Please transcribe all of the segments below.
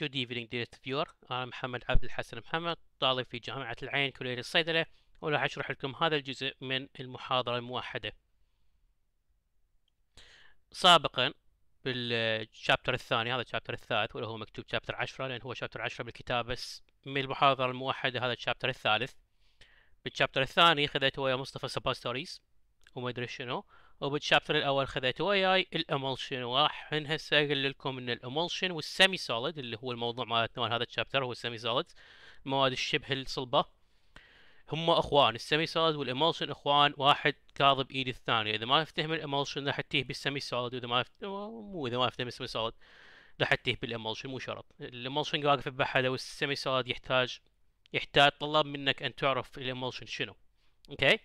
Good evening dear viewer. أنا محمد عبد الحسن محمد طالب في جامعة العين كلية الصيدلة وراح أشرح لكم هذا الجزء من المحاضرة الموحدة سابقا بال chapter الثاني هذا ال chapter الثالث ولا هو مكتوب chapter عشرة لأن هو chapter عشرة بالكتاب بس من المحاضرة الموحدة هذا ال chapter الثالث بال chapter الثاني خذيت ويا مصطفى suppositories وما أدري شنو وبال chapter الأول خذيت وياي ال emulsion وراح من هسه أقول لكم إن ال emulsion وال semisolid اللي هو الموضوع مالتنا هذا ال chapter هو ال semisolid المواد الشبه الصلبة. هم إخوان ال semisolid وال emulsion إخوان واحد كاضب إيد الثاني. إذا ما يفتهم ال emulsion راح تيه بال semisolid وإذا ما مو إذا ما يفتهم ال semisolid راح تيه بال emulsion مو شرط. ال emulsion واقف ببحثه وال semisolid يحتاج يحتاج طلب منك أن تعرف ال emulsion شنو. okay؟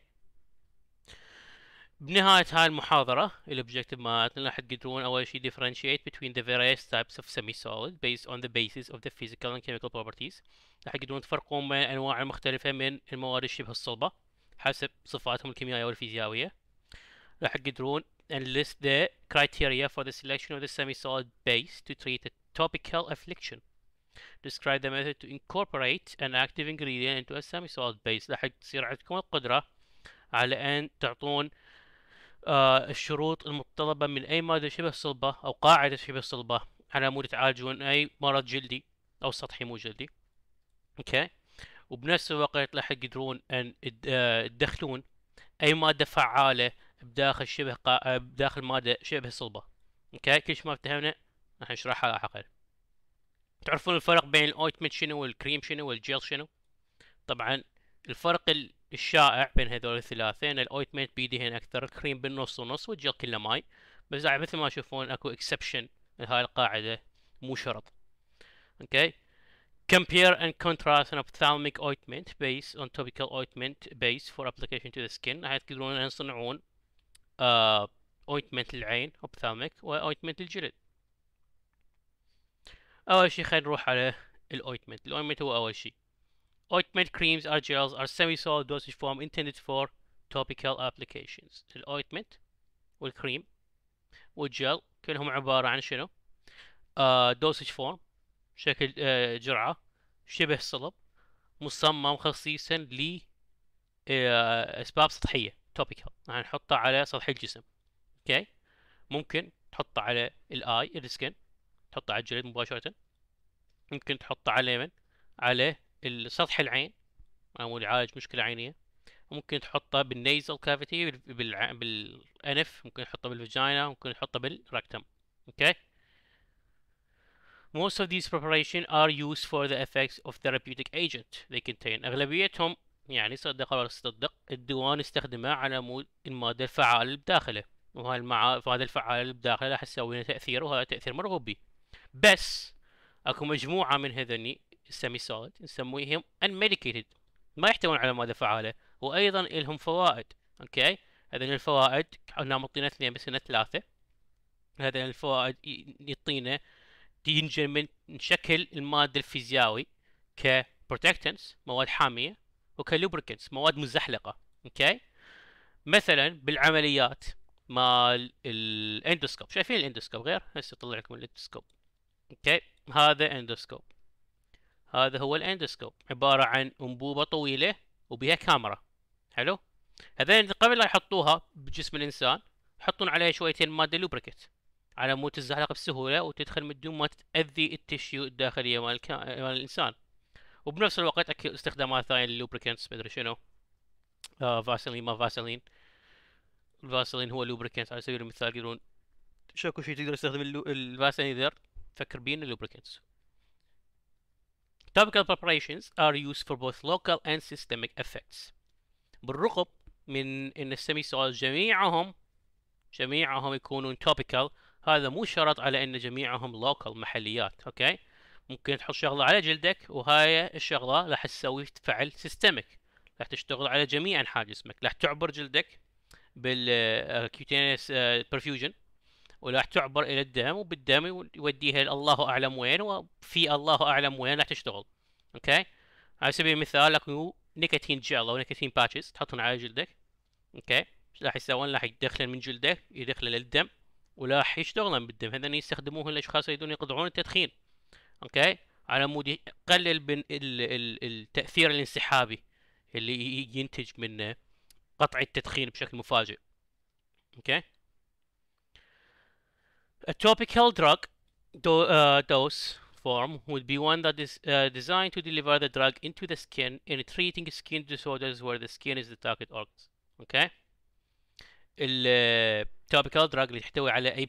بنهاية هاي المحاضرة ال objective مالتنا راح تقدرون أول شي differentiate between the various types of semi-solid based on the basis of the physical and chemical properties راح تقدرون تفرقون بين الأنواع المختلفة من المواد الشبه الصلبة حسب صفاتهم الكيميائية والفيزيائية راح تقدرون and list the criteria for the selection of the semi-solid base to treat a topical affliction describe the method to incorporate an active ingredient into a semi-solid base راح تصير عندكم القدرة على أن تعطون آه الشروط المتطلبة من أي مادة شبه صلبة أو قاعدة شبه صلبة على مود تعالجون أي مرض جلدي أو سطحي مو جلدي. okay? وبنفس الوقت راح تقدرون أن آه، تدخلون أي مادة فعالة بداخل شبه قا... آه، بداخل مادة شبه صلبة. okay? كل ما افتهمنا راح نشرحها لاحقا تعرفون الفرق بين ال ointment شنو والكريم شنو والجيل شنو؟ طبعا الفرق الشائع بين هذول الثلاثين ال ointment بيه دهن أكثر الكريم بالنص ونص والجل كله ماي. بس مثل ما تشوفون أكو اكسبشن لهاي القاعدة مو شرط. أوكي؟ Compare and contrast an ophthalmic ointment base on topical ointment base for application to the skin. تقدرون إن تصنعون uh, ointment للعين ophthalmic و ointment للجلد. أول شي خلينا نروح على الاوينتمنت الاوينتمنت هو أول شي. Ointment creams or gels are semi-solid dosage form intended for topical applications. ال ointment والكريم والجل كلهم عبارة عن شنو؟ آه dosage form شكل آه جرعة شبه صلب مصمم خصيصا ل آه أسباب سطحية topical. يعني نحطه على سطح الجسم okay ممكن تحطه على ال eye ال skin تحطه على الجلد مباشرة ممكن تحطه على من؟ على السطح العين أو يعالج مشكلة عينية. ممكن تحطه بال nasal cavity. بالأنف ممكن تحطه بال vagina ممكن تحطه بال rectum. okay؟ Most of these preparations are used for the effects of therapeutic agent. They contain أغلبيتهم يعني صدق ولا تصدق الدواء نستخدمه على مود المادة الفعالة بداخله وهاي الفعالة اللي بداخله راح لنا تأثير وهذا تأثير مرغوب به. بس أكو مجموعة من هذني ال semisolid نسميهم unmedicated ما يحتوون على مادة فعالة. وأيضا لهم فوائد okay? هذين الفوائد قلنا مطينا اثنين بس هنا ثلاثة. هذين الفوائد يعطينا ينجل من شكل المادة الفيزيائي ك protectants مواد حامية وك lubricants مواد مزحلقة okay? مثلا بالعمليات مال ال endoscope شايفين ال endoscope غير؟ هسه أطلع لكم ال endoscope okay؟ هذا endoscope هذا هو ال endoscope. عبارة عن أنبوبة طويلة وبها كاميرا. حلو؟ هذين قبل لا يحطوها بجسم الإنسان يحطون عليها شويتين مادة lubricant على مود تزحلق بسهولة وتدخل من دون ما تأذي ال tissue الداخلية مال, الكا... مال الإنسان. وبنفس الوقت أكيد استخدامات ثانية لل lubricants مدري شنو. آه فاسلين ما فاسلين الفاسلين هو lubricant على سبيل المثال يقولون شكو شيء تقدر تستخدم الفاسلين يقدر فكر بين ال lubricants Topical preparations are used for both local and systemic effects. بالرغم من إن السمي جميعهم جميعهم يكونون topical. هذا مو شرط على إن جميعهم local محليات okay ممكن تحط شغلة على جلدك وهاي الشغلة راح تسوي فعل systemic راح تشتغل على جميع أنحاء جسمك. راح تعبر جلدك بال cutaneous perfusion وراح تعبر إلى الدم وبالدم يوديها الله أعلم وين وفي الله أعلم وين راح تشتغل. okay? على سبيل المثال أكو nicotine gel أو nicotine patches تحطهم على جلدك. okay? راح يسوون راح يدخلن من جلدك يدخلن للدم وراح يشتغلن بالدم. هذا يستخدموه الأشخاص يريدون يقطعون التدخين. okay? على مود يقلل من التأثير الانسحابي اللي ينتج من قطع التدخين بشكل مفاجئ. okay? A topical drug do, uh, dose form would be one that is uh, designed to deliver the drug into the skin in treating skin disorders where the skin is the target organs. Okay? ال topical drug اللي تحتوي على A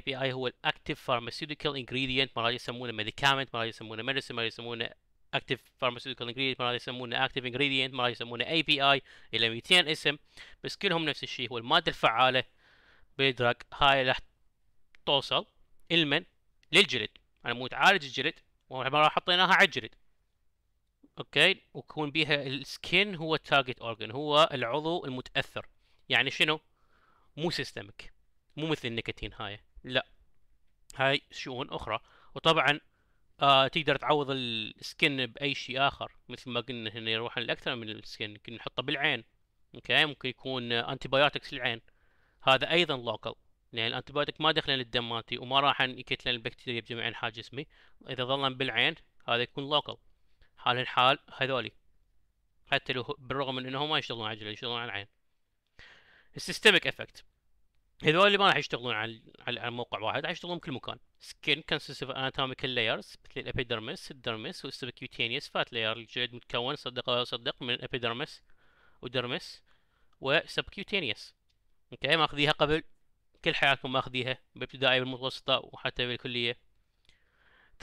PI هو ال active pharmaceutical ingredient مرات يسمونه medicament مرات يسمونه medicine مرات يسمونه active pharmaceutical ingredient مرات يسمونه active ingredient مرات يسمونه اي إلى 200 اسم بس كلهم نفس الشيء هو المادة الفعالة بال drug هاي راح توصل المن للجلد. على مود تعالج الجلد ومره حطيناها على الجلد. okay؟ ويكون بيها ال skin هو ال target organ هو العضو المتأثر. يعني شنو؟ مو systemic مو مثل النيكوتين هاي. لا. هاي شؤون أخرى. وطبعا آه تقدر تعوض ال skin بأي شيء آخر. مثل ما قلنا هنا يروح لاكثر من ال skin ممكن نحطه بالعين. okay؟ ممكن يكون antibiotics للعين. هذا أيضا local لأن ال antibiotic ما دخلن للدم مالتي وما راح يقتلن البكتيريا بجميع انحاء جسمي إذا ظلن بالعين هذا يكون local حال الحال هذولي. حتى لو بالرغم من انهم ما يشتغلون على الجلد يشتغلون على العين. ال systemic effect. هذول اللي ما راح يشتغلون على على موقع واحد راح يشتغلون بكل مكان. consists of anatomical layers مثل ال epidermis ال dermis وال subcutaneous fat layer الجلد متكون صدق أو صدق من epidermis و dermis و subcutaneous okay؟ ماخذيها قبل كل حياتكم ماخذيها بابتدائي بالمتوسطة وحتى بالكلية.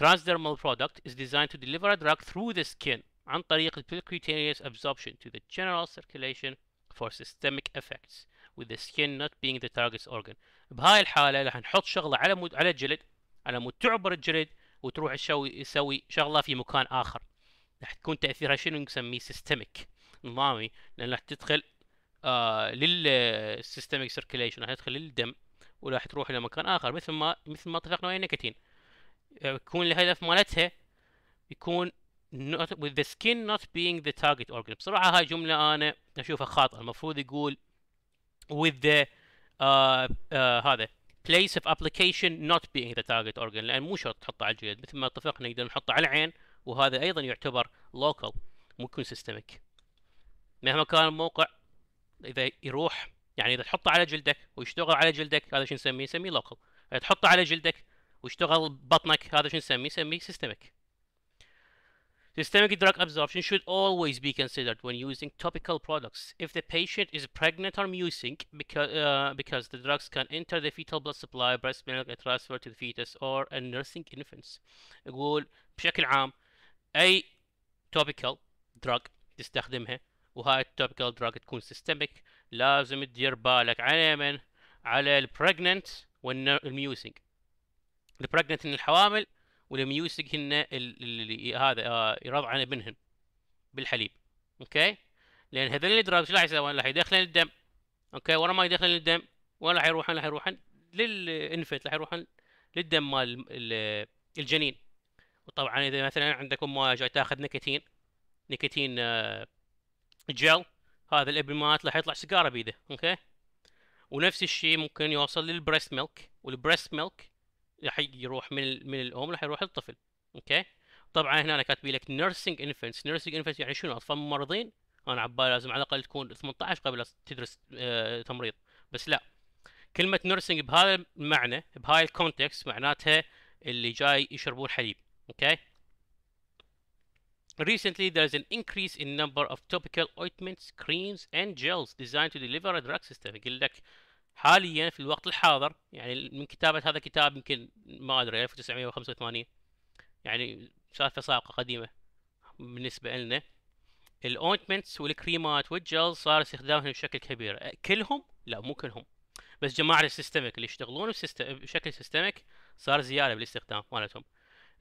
Transdermal product is designed to deliver a drug through the skin عن طريق percutaneous absorption to the general circulation for systemic effects with the skin not being the target organ. بهاي الحالة راح نحط شغلة على مود على الجلد على مود تعبر الجلد وتروح تسوي تسوي شغلة في مكان آخر. راح تكون تأثيرها شنو نسميه؟ systemic نظامي لأن راح تدخل آه لل systemic circulation راح تدخل للدم. وراح تروح إلى مكان آخر مثل ما مثل ما اتفقنا ويا النيكوتين يكون الهدف مالتها يكون not with the skin not being the target organ. بصراحة هاي جملة أنا أشوفها خاطئة. المفروض يقول with the uh, uh, هذا place of application not being the target organ. لأن مو شرط تحطه على الجلد. مثل ما اتفقنا نقدر نحطه على العين وهذا أيضا يعتبر local مو يكون systemic. مهما كان الموقع إذا يروح يعني اذا تحطه على جلدك ويشتغل على جلدك هذا شو نسميه نسميه لوكال اذا تحطه على جلدك ويشتغل بطنك هذا شو نسميه نسميه سيستميك Systemic drug absorption should always be considered when using topical products if the patient is pregnant or musing because, uh, because the drugs can enter the fetal blood supply, breast milk, and transfer to the fetus or a nursing infants. يقول بشكل عام أي topical drug تستخدمها وهاي ال topical drug تكون systemic لازم تدير بالك على من؟ على ال pregnant وال nursing ال pregnant هن الحوامل وال nursing هن اللي هذا آه يرضعن ابنهن بالحليب. okay؟ لأن هذول ال drug شو راح يسوون؟ راح يدخلن الدم. okay؟ ورا ما يدخلن الدم وين راح يروحن؟ راح يروحن لل infant راح يروحن للدم مال الجنين. وطبعا إذا مثلا عندك امها جاي تاخذ نيكوتين نيكوتين آه جل هذا الإبن مات راح يطلع سيجارة بيده okay؟ ونفس الشيء ممكن يوصل لل breast milk وال breast milk راح يروح من من الأم راح يروح للطفل okay؟ طبعا هنا أنا كاتبي لك nursing infants nursing infants يعني شنو؟ أطفال ممرضين أنا عبالي لازم على الأقل تكون 18 قبل تدرس آه تمريض. بس لا كلمة nursing بهذا المعنى بهاي ال context معناتها اللي جاي يشربون حليب okay؟ Recently, there's an increase in number of topical ointments, creams, and gels designed to deliver a drug systemically. يقول لك حاليا في الوقت الحاضر يعني من كتابة هذا الكتاب يمكن ما أدري 1985 يعني سالفة سابقة قديمة بالنسبة لنا. ال ointments والكريمات وال gels صار استخدامهم بشكل كبير. كلهم؟ لا مو كلهم. بس جماعة ال systemic اللي يشتغلون بشكل سيستميك صار زيادة بالاستخدام مالتهم.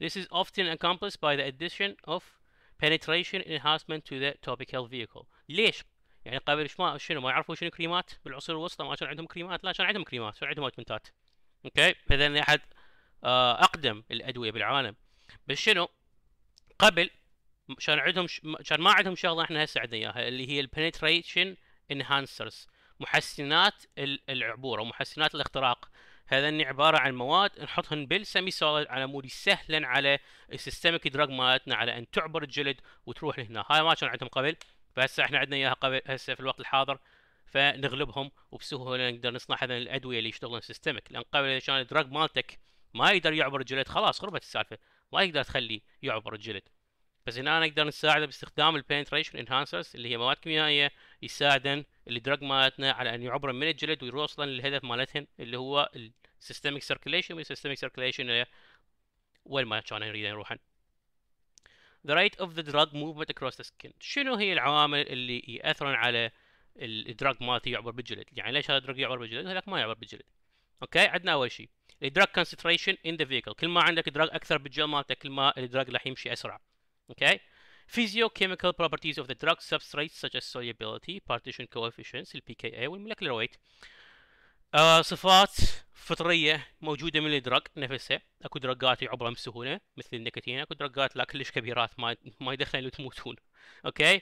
This is often accomplished by the addition of penetration enhancers to the topical vehicle. ليش؟ يعني قبل ما شنو ما يعرفوا شنو كريمات؟ بالعصور الوسطى ما كان عندهم كريمات؟ لا كان عندهم كريمات. كان عندهم ointment ات okay؟ فاذا أحد آه أقدم الأدوية بالعالم. بس شنو؟ قبل كان عندهم ش... كان ما عندهم شغلة إحنا هسه عندنا إياها اللي هي ال penetration enhancers محسنات العبور أو محسنات الاختراق. هذني عبارة عن مواد نحطهن بال semisolid على مود سهلا على ال systemic drug مالتنا على أن تعبر الجلد وتروح لهنا. هاي ما كان عندهم قبل فهسه إحنا عندنا إياها قبل هسه في الوقت الحاضر فنغلبهم وبسهولة نقدر نصنع هذه الأدوية اللي يشتغلون systemic لأن قبل كان ال drug مالتك ما يقدر يعبر الجلد خلاص خربت السالفة ما يقدر تخليه يعبر الجلد. بس هنا نقدر نساعده باستخدام ال penetration enhancers اللي هي مواد كيميائية يساعدن ال drug مالتنا على أن يعبر من الجلد ويوصلن للهدف مالتهن اللي هو ال systemic circulation وال systemic circulation وين ما كانوا يريدون يروحن the rate of the drug movement across the skin. شنو هي العوامل اللي ياثرن على ال drug مالتي يعبر بالجلد؟ يعني ليش هذا ال drug يعبر بالجلد؟ هذاك ما يعبر بالجلد. okay؟ عندنا أول شيء. ال drug concentration in the vehicle. كل ما عندك drug أكثر بالجل مالتك كل ما ال drug راح يمشي أسرع. okay؟ Physiochemical properties of the drug substrates such as solubility partition coefficients ال pKa وال molecular weight آه صفات فطرية موجودة من ال drug نفسها أكو drug ات يعبرها بسهوله مثل النيكوتين أكو دراجات لا كلش كبيرات ما ما يدخلن وتموتون okay؟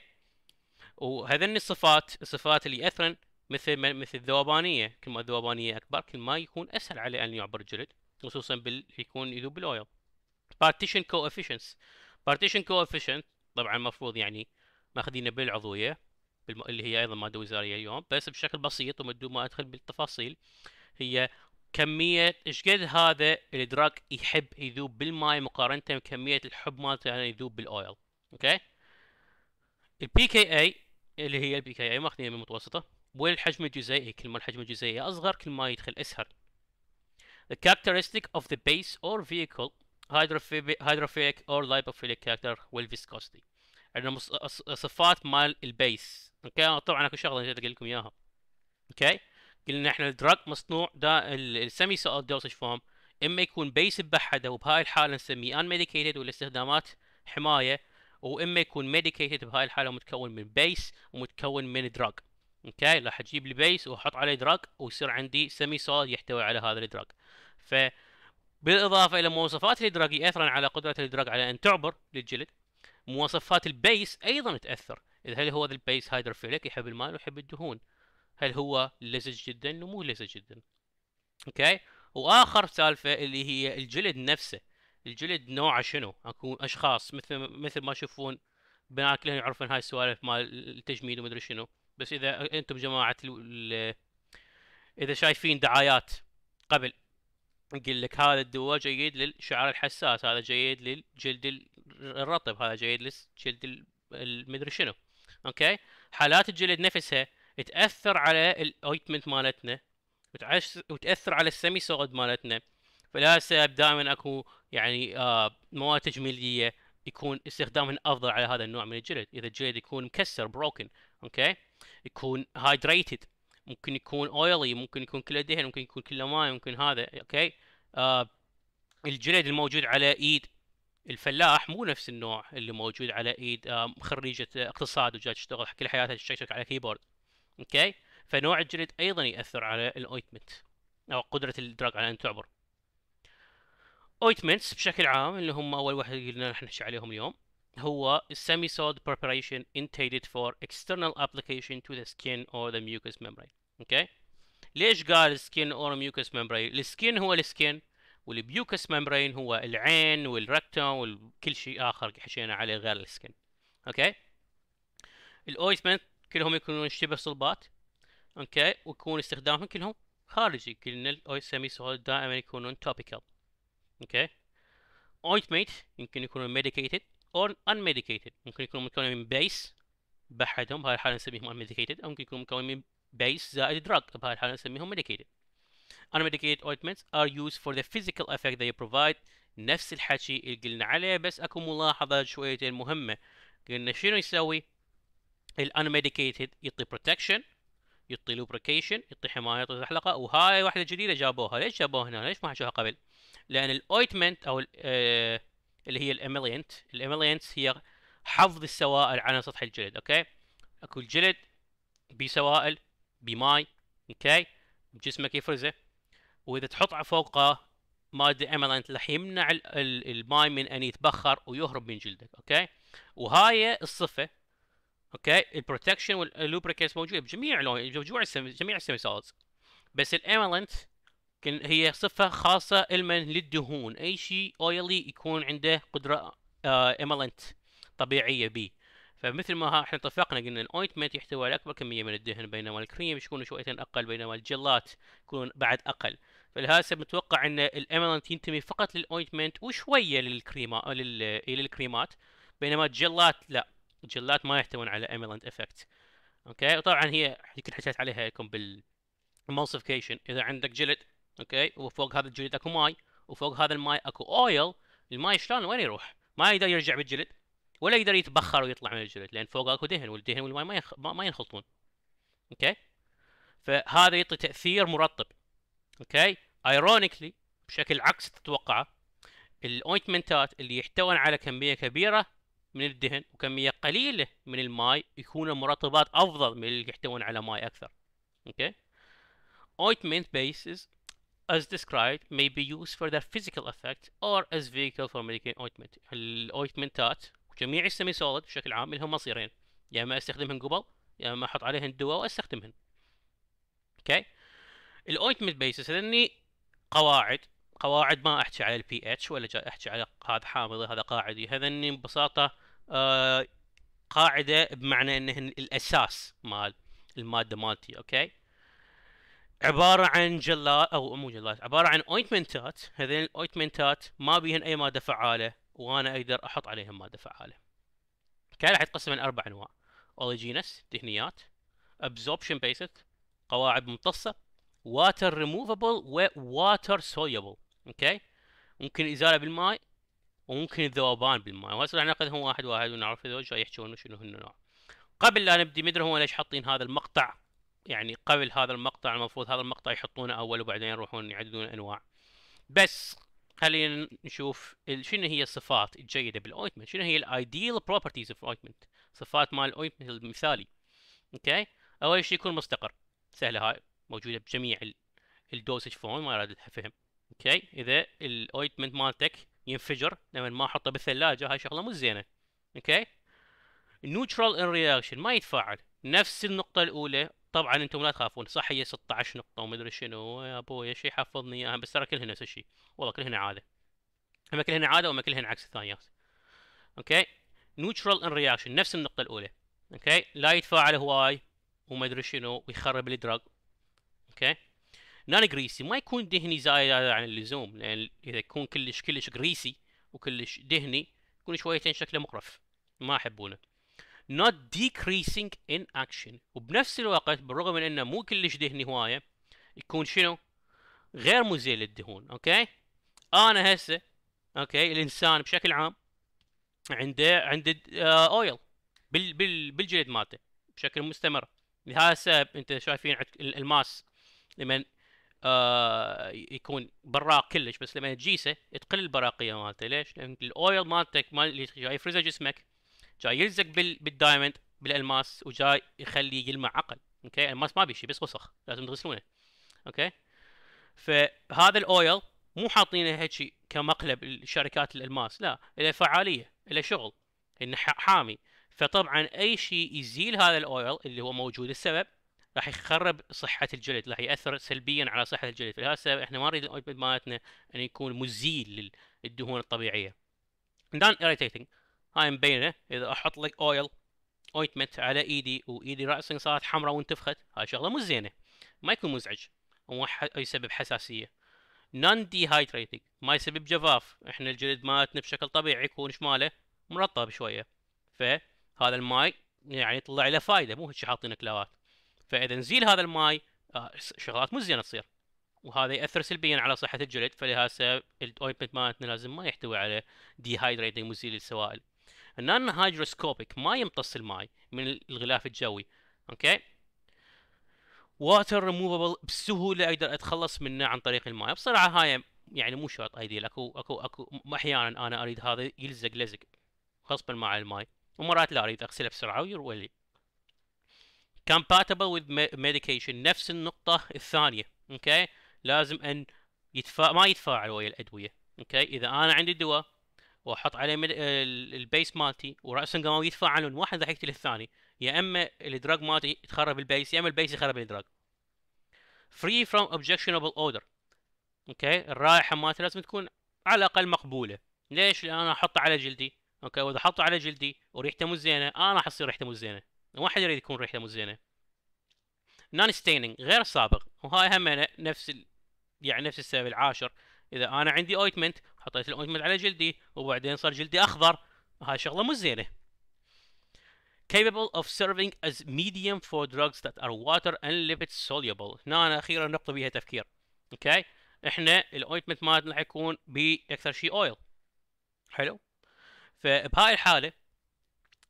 وهذن الصفات الصفات اللي يأثرن مثل مثل الذوبانية. كل ما الذوبانية أكبر كل ما يكون أسهل عليه أن يعبر الجلد خصوصا بال يكون يذوب بال oil partition coefficients. Partition coefficient طبعا المفروض يعني ماخذينه بالعضوية. بالم... اللي هي أيضا مادة وزارية اليوم بس بشكل بسيط ومدون ما أدخل بالتفاصيل. هي كمية إيش قد هذا ال drug يحب يذوب بالماء مقارنة بكمية الحب مالته يعني يذوب بال oil okay؟ ال pKa اللي هي ال pKa ماخذينها من المتوسطة والحجم الجزيئي كل ما الحجم الجزيئي أصغر كل ما يدخل أسهل. The characteristic of the base or vehicle hydrophilic or lipophilic character وال viscosity عندنا صفات مال ال base. okay؟ طبعا اكو شغلة نسيت أقول لكم إياها. okay؟ قلنا إحنا ال drug مصنوع دا ال semisolid dosage form إما يكون base بحدة وبهاي الحالة نسميه unmedicated ولا حماية وإما يكون medicated بهاي الحالة متكون من base ومتكون من drug okay؟ راح أجيب ال base وأحط عليه drug ويصير عندي semisolid يحتوي على هذا ال drug ف بالاضافه إلى مواصفات ال drug ياثرن على قدرة ال drug على أن تعبر للجلد. مواصفات ال base أيضا تأثر. إذا هل هو ذا البيس hydrophilic يحب الماء ويحب الدهون؟ هل هو لزج جدا مو لزج جدا؟ okay؟ وآخر سالفة اللي هي الجلد نفسه. الجلد نوعه شنو؟ أكو أشخاص مثل مثل ما تشوفون بنات كلهم يعرفون هاي السوالف مال التجميد ومدري شنو. بس إذا أنتم جماعة إذا شايفين دعايات قبل يقول لك هذا الدواء جيد للشعر الحساس هذا جيد للجلد الرطب هذا جيد للجلد المدري شنو. okay؟ حالات الجلد نفسها تأثر على ال ointment مالتنا وتأثر على ال semisolid مالتنا. فلهذا السبب دائما أكو يعني آه مواد تجميلية يكون استخدامهن أفضل على هذا النوع من الجلد. إذا الجلد يكون مكسر broken okay؟ يكون hydrated ممكن يكون oily ممكن يكون كله دهن ممكن يكون كله ماء ممكن هذا okay آه الجلد الموجود على إيد الفلاح مو نفس النوع اللي موجود على إيد آه خريجة اقتصاد وجاي تشتغل كل حياتها تشتغل على keyboard okay فنوع الجلد أيضا يأثر على ال ointment أو قدرة ال drug على أن تعبر. Ointments بشكل عام اللي هم أول واحد قلنا نحن نحكي عليهم اليوم هو semi solid preparation intended for external application to the skin or the mucous membrane. أوكي؟ ليش قال skin or mucous membrane ال skin هو ال skin وال mucous membrane هو العين وال rectum وكل شيء آخر حكينا عليه غير ال skin أوكي؟ ال ointment كلهم يكونون شبه صلبات. أوكي؟ ويكون استخدامهم كلهم خارجي. كلنا الاويسمي سوليد دائما يكونون topical أوكي؟ ointment يمكن يكونون medicated or unmedicated. ممكن يكونوا مكونين من base بوحدهم. بهاي الحالة نسميهم unmedicated. أو ممكن يكونوا مكونين من base زائد drug بهاي الحالة نسميهم medicated. Unmedicated ointments are used for the physical effect they provide. نفس الحكي اللي قلنا عليه بس أكو ملاحظة شويتين مهمة. قلنا شنو يسوي؟ ال unmedicated يعطي protection يعطي lubrication يعطي حماية يعطي زحلقة وهاي واحدة جديدة جابوها. ليش جابوها هنا؟ ليش ما حكوها قبل؟ لأن ال ointment أو آه اللي هي ال emollient ال emollient هي حفظ السوائل على سطح الجلد أوكي؟ أكو الجلد بسوائل بماي أوكي جسمك يفرزه. وإذا تحط فوقه مادة emollient راح يمنع الماي من أن يتبخر ويهرب من جلدك أوكي وهاي الصفة أوكي ال protection وال lubricants موجودة بجميع لون جميع جميع بس ال emollient كن هي صفة خاصة علما للدهون. أي شيء oily يكون عنده قدرة emollient طبيعية بيه. فمثل ما إحنا اتفقنا قلنا ال ointment يحتوي على أكبر كمية من الدهن بينما الكريم يكون شويتين أقل بينما الجلات يكون بعد أقل. فلهذا متوقع إن ال emollient ينتمي فقط لل ointment وشوية للكريما لل... بينما الجلات لا. الجلات ما يحتوون على emollient effect. أوكي؟ وطبعا هي يمكن حكيت عليها لكم بال emulsification إذا عندك جلد أوكي؟ وفوق هذا الجلد أكو ماي وفوق هذا الماي أكو oil الماي شلون؟ وين يروح؟ ما يقدر يرجع بالجلد. ولا يقدر يتبخر ويطلع من الجلد لأن فوق أكو دهن والدهن والماء ما, يخ... ما ينخلطون. أوكي؟ فهذا يعطي تأثير مرطب. أوكي؟ Ironically بشكل عكس تتوقعه ال ointment ات اللي يحتوون على كمية كبيرة من الدهن وكمية قليلة من الماء يكون المرطبات أفضل من اللي يحتوون على ماء أكثر. أوكي؟ Ointment bases as described may be used for their physical effect or as vehicle for making ointment. ال ointment ات جميع ال semi solid بشكل عام لهم مصيرين. يا إما أستخدمهن قبل يا إما أحط عليهن دواء وأستخدمهن. أوكي؟ ال ointment bases هذني قواعد قواعد ما أحكي على البي اتش ولا أحكي على هذا حامضي هذا قاعدي هذني ببساطة آه قاعدة بمعنى إنهن الأساس مال المادة مالتي. أوكي؟ عبارة عن جلات أو مو جلات عبارة عن ointment ات هذين ال ointment ات ما بيهن أي مادة فعالة. وأنا أقدر أحط عليهم مادة فعالة. كان راح يتقسم إلى أربع أنواع oleaginous دهنيات absorption bases قواعد ممتصة واتر ريموفبل وواتر سوليبل أوكي ممكن إزالة بالماء وممكن الذوبان بالماء. وهسه راح ناخذهم واحد واحد ونعرف هذول جاي يحكون شنو هن النوع قبل لا نبدي مدري هو ليش حاطين هذا المقطع يعني قبل هذا المقطع المفروض هذا المقطع يحطونه أول وبعدين يروحون يعددون أنواع. بس خلينا نشوف شنو هي الصفات الجيدة بال ointment شنو هي ال ideal properties of ointment صفات مال ال ointment المثالي. أوكي أول شيء يكون مستقر. سهلة هاي. موجودة بجميع ال dosage form ما أراد فهم أوكي إذا ال ointment مالتك ينفجر لما ما أحطه بالثلاجة هاي شغلة مو زينة. أوكي neutral in reaction ما يتفاعل. نفس النقطة الأولى طبعا أنتم لا تخافون صح هي 16 نقطة وما أدري شنو. يا أبوي شيء حفظني إياها بس ترى كلهن نفس الشيء. والله كلهن عادة. أما كلهن عادة وما كلهن عكس الثانيات. أوكي؟ neutral in reaction نفس النقطة الأولى. أوكي؟ لا يتفاعل هواي وما أدري شنو ويخرب ال drug أوكي؟ non greasy ما يكون دهني زايد عن اللزوم لأن إذا يكون كلش كلش greasy وكلش دهني يكون شويتين شكله مقرف. ما يحبونه not degreasing in action. وبنفس الوقت بالرغم من إنه مو كلش دهني هواية يكون شنو؟ غير مزيل للدهون أوكي؟ أنا هسه أوكي؟ الإنسان بشكل عام عنده عنده آه oil بال بال بالجلد مالته بشكل مستمر. لهذا السبب أنت شايفين الماس لما آه يكون براق كلش بس لما تجيسه تقل البراقية مالته. ليش؟ لأن ال oil مالتك مال اللي يفرزه جسمك. جاي يلزق بال... بال diamond بالألماس وجاي يخليه يلمع أقل. أوكي؟ ألماس ما بيشي بس وسخ. لازم تغسلونه. أوكي؟ فهذا ال oil مو حاطينه هيك كمقلب شركات الألماس لا. له فعالية له شغل. إنه حامي. فطبعا أي شيء يزيل هذا ال oil اللي هو موجود السبب راح يخرب صحة الجلد راح يأثر سلبيا على صحة الجلد. فلهذا السبب إحنا ما نريد ال oil مالتنا أن يكون مزيل للدهون الطبيعية. non irritating. هاي مبينة. إذا أحط لك oil ointment على إيدي وإيدي راسا صارت حمراء وانتفخت هاي شغلة مو زينة. ما يكون مزعج. وما يسبب حساسية. non dehydrating ما يسبب جفاف. إحنا الجلد مالتنا بشكل طبيعي يكون شماله مرطب شوية. فهذا الماي يعني يطلع له فايدة. مو هيك حاطين كلاوات. فإذا نزيل هذا الماي آه شغلات مو زينة تصير. وهذا يأثر سلبيا على صحة الجلد. فلهذا ال ointment مالتنا لازم ما يحتوي على dehydrating مزيل السوائل. ال non hygroscopic ما يمتص الماء من الغلاف الجوي. أوكي؟ واتر ريموفبل بسهولة أقدر أتخلص منه عن طريق الماء بصراحة هاي يعني مو شرط ideal اكو اكو اكو أحيانا أنا أريد هذا يلزق لزق غصبا مع الماء ومرات لا أريد أغسله بسرعة ويروي compatible with medication. نفس النقطة الثانية. أوكي؟ لازم أن يتفا... ما يتفاعل ويا الأدوية. أوكي؟ إذا أنا عندي دواء وأحط عليه ال base مالتي وراسا قاموا يتفاعلون واحد راح يقتل الثاني. يا إما الدراج مالتي يتخرب البيس يا إما البيس يخرب الدراج. Free from objectionable odor أوكي؟ الرائحة مالته لازم تكون على الأقل مقبولة. ليش؟ لأن أنا أحطه على جلدي. أوكي؟ وإذا احطه على جلدي وريحته مو زينة أنا راح تصير ريحته مو زينة. ما حد يريد يكون ريحته مو زينة. non staining غير السابق وهاي هم نفس ال... يعني نفس السبب العاشر. إذا أنا عندي ointment حطيت ال ointment على جلدي وبعدين صار جلدي أخضر. هاي شغلة مو زينة. Capable of serving as medium for drugs that are water and lipid soluble. هنا أنا أخيرا نقطة بيها تفكير. أوكي إحنا ال ointment مالتنا راح يكون بأكثر شيء oil حلو؟ فبهاي الحالة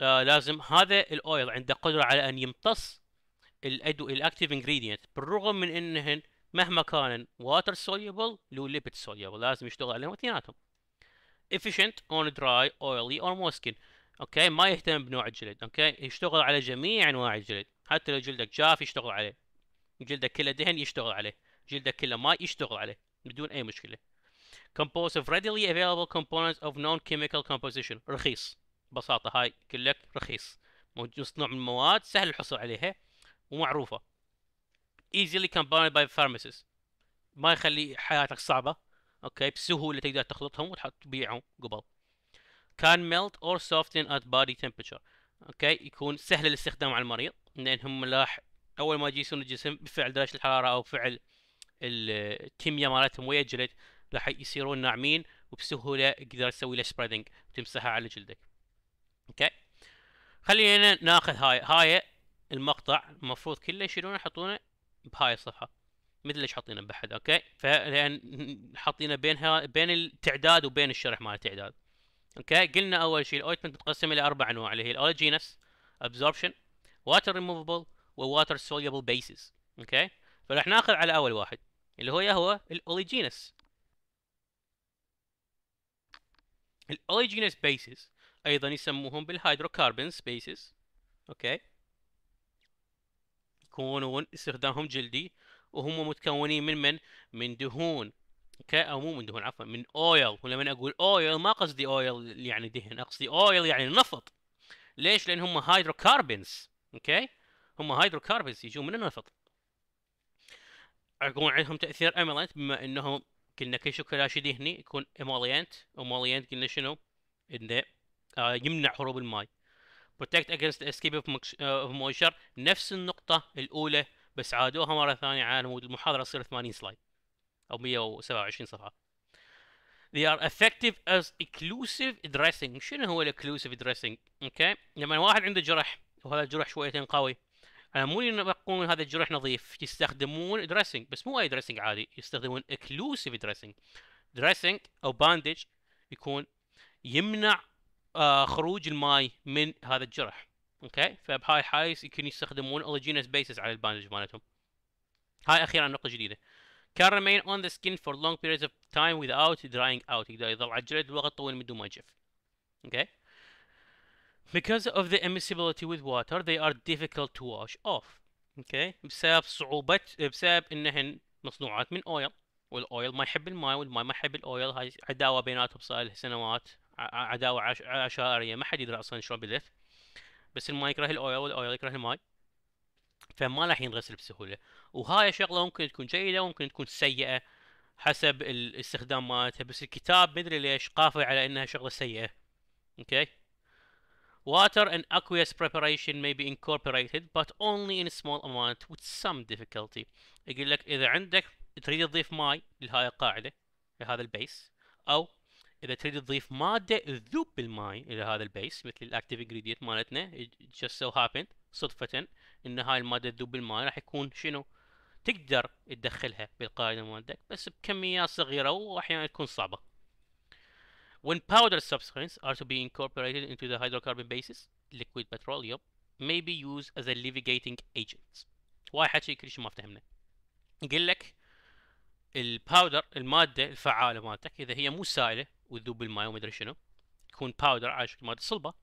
آه لازم هذا ال oil عنده قدرة على أن يمتص الادو ال active ingredient بالرغم من إنهن مهما كان water soluble لو lipid soluble لازم يشتغل عليهم اثنيناتهم. efficient on dry oily or skin أوكي ما يهتم بنوع الجلد. أوكي يشتغل على جميع أنواع الجلد. حتى لو جلدك جاف يشتغل عليه. جلدك كله دهن يشتغل عليه. جلدك كله ماء يشتغل عليه. بدون أي مشكلة. composed of readily available components of non-chemical composition. رخيص. ببساطة هاي كلك رخيص. مصنوع من مواد سهل الحصول عليها. ومعروفة. Easily combined by pharmacists. ما يخلي حياتك صعبة أوكي؟ بسهولة تقدر تخلطهم وتحط تبيعهم قبل. can melt or soften at body temperature أوكي؟ يكون سهل الاستخدام على المريض لانهم راح أول ما يجي يسون الجسم بفعل درجة الحرارة أو فعل الكيمياء مالتهم ويا الجلد راح يصيرون ناعمين وبسهولة تقدر تسوي له spreading وتمسحها على جلدك. أوكي؟ خلينا ناخذ هاي هاي المقطع المفروض كله يشيلونه يحطونه بهاي الصفحة مثل ليش حاطينه بحد أوكي؟ فلأن حاطينه بينها بين التعداد وبين الشرح مال التعداد أوكي؟ قلنا أول شيء ال ointment متقسم إلى أربع انواع اللي هي الاولوجينس ابزوربشن واتر ريموفبل وواتر سوليبل بيسز أوكي؟ فراح ناخذ على أول واحد اللي هو هو ال oleaginous ال oleaginous bases أيضا يسموهم بال hydrocarbons bases أوكي؟ يكونون استخدامهم جلدي وهم متكونين من من؟ من دهون. أو مو من دهون عفوا من oil ولما أقول oil ما قصدي oil يعني دهن اقصدي oil يعني نفط. ليش؟ لأن هم hydrocarbons أوكي؟ هم hydrocarbons يجون من النفط. يكون عندهم تأثير emollient بما إنهم قلنا كل كلاشي دهني يكون emollient emollient قلنا شنو؟ انه آه يمنع هروب الماء protect against escape of moisture نفس النقطة الأولى بس عادوها مرة ثانية على مود المحاضرة تصير 80 slide أو 127 صفحة. They are effective as occlusive dressing. شنو هو ال occlusive dressing أوكي لما واحد عنده جرح وهذا الجرح شويتين قوي أنا مو يقولون هذا الجرح نظيف. يستخدمون dressing بس مو أي dressing عادي. يستخدمون occlusive dressing dressing أو bandage يكون يمنع آه خروج الماي من هذا الجرح. أوكي؟ فبهاي الحالة يمكن يستخدمون oleaginous bases على ال bandage مالتهم. هاي أخيرا نقطة جديدة. Can remain on the skin for long periods of time without drying out. يقدر يظل على الجلد لوقت طويل من دون ما يجف أوكي؟ Because of the immiscibility with water they are difficult to wash off. أوكي؟ بسبب صعوبة بسبب إنهن مصنوعات من oil وال oil ما يحب الماء والماء ما يحب ال oil هاي عداوة بيناتهم صار له سنوات عداوة عش... عشائرية. ما حد يدري أصلا شلون بدت بس الماء يكره ال oil وال oil يكره الماء فما راح ينغسل بسهولة. وهاي شغلة ممكن تكون جيدة وممكن تكون سيئة حسب الاستخدام مالتها. بس الكتاب مدري ليش قافل على إنها شغلة سيئة. أوكي؟ Water and aqueous preparation may be incorporated but only in a small amount with some difficulty. يقول لك إذا عندك تريد تضيف ماي لهاي القاعدة لهذا ال base أو إذا تريد تضيف مادة تذوب بالماي إلى هذا ال base مثل ال active ingredient مالتنا just so happened صدفة إن هاي المادة تذوب بالماي راح يكون شنو تقدر تدخلها بالقاعدة مالتك بس بكميات صغيرة وأحيانا تكون صعبة When powdered substances are to be incorporated into the hydrocarbon bases, liquid petroleum may be used as a levigating agent. واي حكي كل شيء ما فهمنا. يقول لك ال powder المادة الفعالة مالتك إذا هي مو سائلة وتذوب بالماء ومدري شنو تكون powder على شكل مادة صلبة.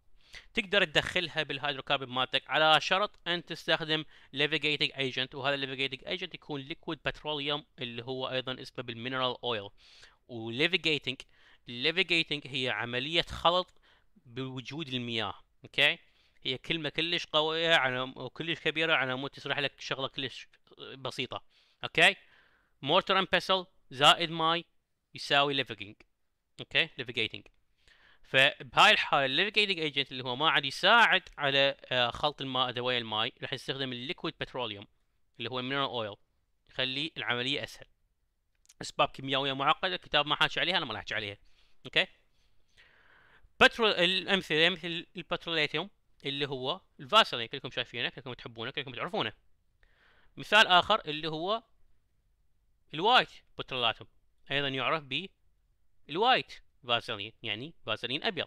تقدر تدخلها بالهيدروكربون مالتك على شرط أن تستخدم levigating agent وهذا ال levigating agent يكون liquid petroleum اللي هو أيضا اسمه بال mineral oil و levigating levigating هي عملية خلط بوجود المياه okay هي كلمة كلش قوية على وكلش كبيرة على مود تشرح لك شغلة كلش بسيطة okay mortar and pestle زائد ماي يساوي levigating okay levigating. فبهاي الحالة ال levigating agent اللي هو ما عاد يساعد على آه، خلط الماء ويا الماي راح يستخدم ال liquid petroleum اللي هو mineral oil يخلي العملية أسهل. اسباب كيميائية معقدة الكتاب ما حاكي عليها أنا ما راح احكي عليها. okay؟ بترول الأمثلة مثل ال petrolatum اللي هو الفاسلين كلكم شايفينه كلكم تحبونه كلكم تعرفونه. مثال آخر اللي هو ال white petrolatum أيضا يعرف ب ال white Vaseline يعني فازلين أبيض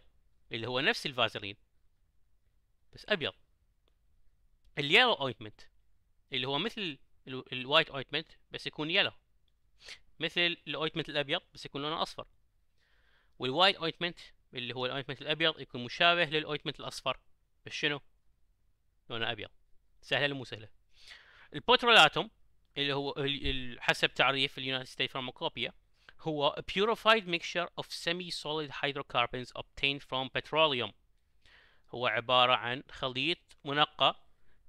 اللي هو نفس الفازلين بس أبيض. ال yellow ointment اللي هو مثل ال white ointment بس يكون yellow مثل ال ointment الأبيض بس يكون لونه أصفر. وال white ointment اللي هو ال ointment الأبيض يكون مشابه لل ointment الأصفر بس شنو؟ لونه أبيض. سهلة مو سهلة. ال petrolatum اللي هو حسب تعريف ال United States Pharmacopeia هو a purified mixture of semi-solid hydrocarbons obtained from petroleum. هو عبارة عن خليط منقى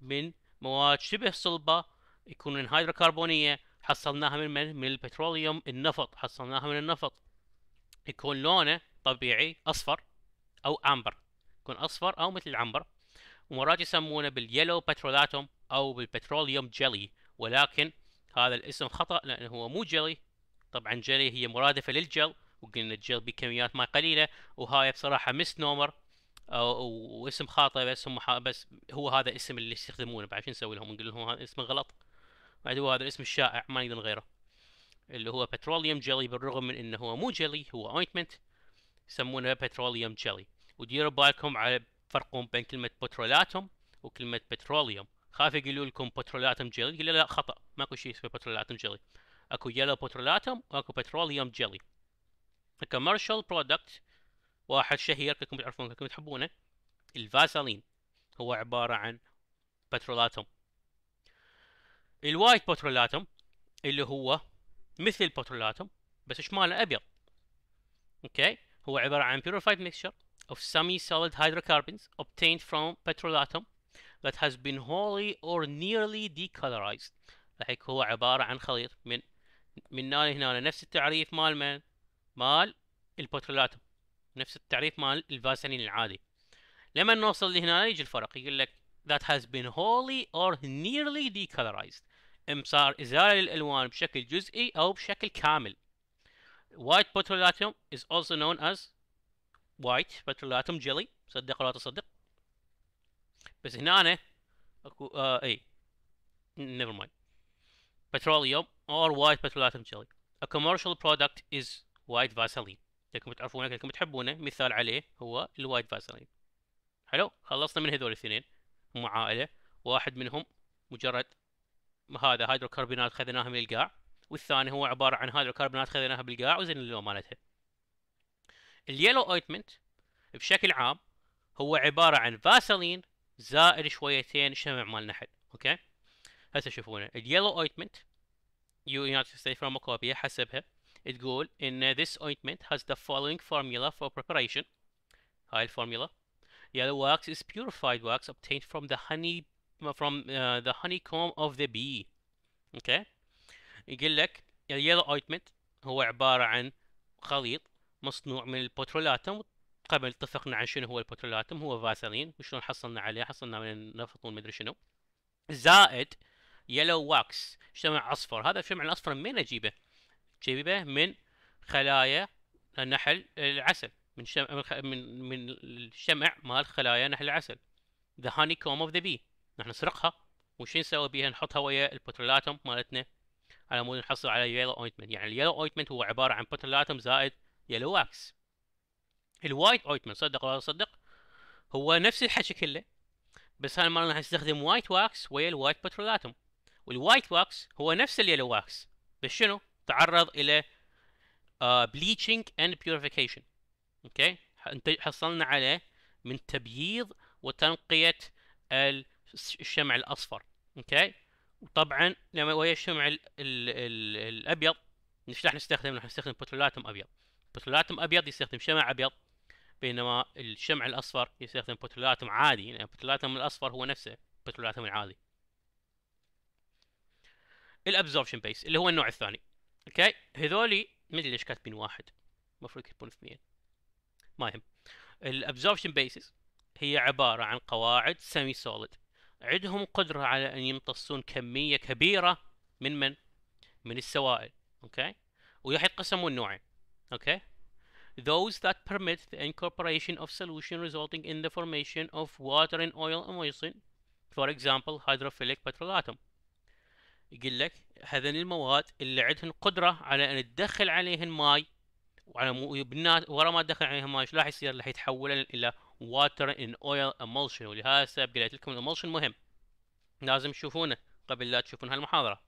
من مواد شبه صلبة يكون هيدروكربونية حصلناها من من, من ال petroleum النفط حصلناها من النفط. يكون لونه طبيعي أصفر أو أمبر. يكون أصفر أو مثل العنبر ومرات يسمونه باليلو بترولاتوم أو بالبتروليوم جيلي. ولكن هذا الاسم خطأ لأنه هو مو جيلي طبعا جيلي هي مرادفة للجل وقلنا الجل بكميات ماء قليلة وهاي بصراحة مس نومر أو اسم خاطئ بس هم بس هو هذا الاسم اللي يستخدمونه بعد شو نسوي لهم؟ نقول لهم هذا اسم غلط. بعد هو هذا الاسم الشائع ما نقدر نغيره اللي هو petroleum jelly بالرغم من إنه هو مو جيلي هو ointment يسمونه petroleum jelly وديروا بالكم على فرقهم بين كلمة petrolatum وكلمة petroleum خاف يقولوا لكم petrolatum jelly يقول لا خطأ. ماكو شيء اسمه petrolatum jelly اكو yellow petrolatum واكو petroleum jelly ال commercial product واحد شهير كلكم تعرفونه كلكم تحبونه الفازلين هو عبارة عن petrolatum ال white petrolatum اللي هو مثل ال petrolatum بس شماله أبيض. okay هو عبارة عن purified mixture of semi-solid hydrocarbons obtained from petrolatum that has been wholly or nearly decolorized. لهيك هو عبارة عن خليط من من هنا نفس التعريف مال من؟ مال ال petrolatum نفس التعريف مال الفاسلين العادي. لما نوصل لهنا يجي الفرق يقول لك that has been wholly or nearly decolorized. صار إزالة للألوان بشكل جزئي أو بشكل كامل. White petrolatum is also known as white petrolatum jelly. صدق ولا تصدق؟ بس هنا اكو آه اي never mind. Petroleum or white petrolatum jelly a commercial product is white vaseline. كلكم تعرفونه كلكم تحبونه مثال عليه هو الوايت فازلين حلو؟ خلصنا من هذول الاثنين. هم عائلة. واحد منهم مجرد هذا هيدروكربونات خذيناها من القاع والثاني هو عبارة عن هيدروكربونات خذيناها بالقاع وزين اللون مالتها. ال yellow ointment بشكل عام هو عبارة عن فاسلين زائد شويتين شمع مال نحل. okay؟ هسه شوفونه. ال yellow ointment United States Pharmacopeia حسبها تقول ان this ointment has the following formula for preparation. هاي ال formula yellow wax is purified wax obtained from the honey from uh, the honeycomb of the bee. okay يقول لك ال yellow ointment هو عبارة عن خليط مصنوع من ال petrolatum قبل اتفقنا عن شنو هو ال petrolatum هو فاسلين وشلون حصلنا عليه؟ حصلنا من النفط والمدري شنو. زائد yellow wax شمع اصفر هذا الشمع الأصفر؟ من أجيبه؟ جيبه من خلايا نحل العسل. من شمع من من الشمع مال خلايا نحل العسل. The honeycomb of the bee. نحن نسرقها. وش نسوي بيها؟ نحطها ويا ال petrolatum مالتنا. على مود نحصل على yellow ointment يعني ال yellow ointment هو عبارة عن petrolatum زائد yellow wax ال white ointment صدق ولا صدق؟ هو نفس الحكي كله بس هالمره راح نستخدم white wax ويا ال white petrolatum وال white wax هو نفس ال yellow wax بس شنو؟ تعرض إلى bleaching and purification okay؟ حصلنا عليه من تبييض وتنقية الشمع الأصفر. okay؟ وطبعا لما ويا الشمع ال ال ال الأبيض إيش راح نستخدم؟ راح نستخدم petrolatum أبيض. petrolatum أبيض يستخدم شمع أبيض بينما الشمع الأصفر يستخدم petrolatum عادي. يعني ال petrolatum الأصفر هو نفسه ال petrolatum العادي. ال absorption base اللي هو النوع الثاني. okay؟ هذولي ما ادري ليش كاتبين واحد. المفروض يكتبون اثنين. ما يهم. ال absorption bases هي عبارة عن قواعد semi-solid عندهم قدرة على أن يمتصون كمية كبيرة من من؟ من السوائل. okay؟ وراح يتقسمون نوعين. okay؟ Those that permit the incorporation of solution resulting in the formation of water in oil emulsion for example hydrophilic petrolatum يقول لك هذين المواد اللي عندهن قدرة على أن تدخل عليهن ماي وعلى مو... ورا ما تدخل عليهن ماي شو راح يصير؟ راح يتحولن إلى water in oil emulsion. ولهذا السبب قلت لكم ال emulsion مهم. لازم تشوفونه قبل لا تشوفون هالمحاضرة.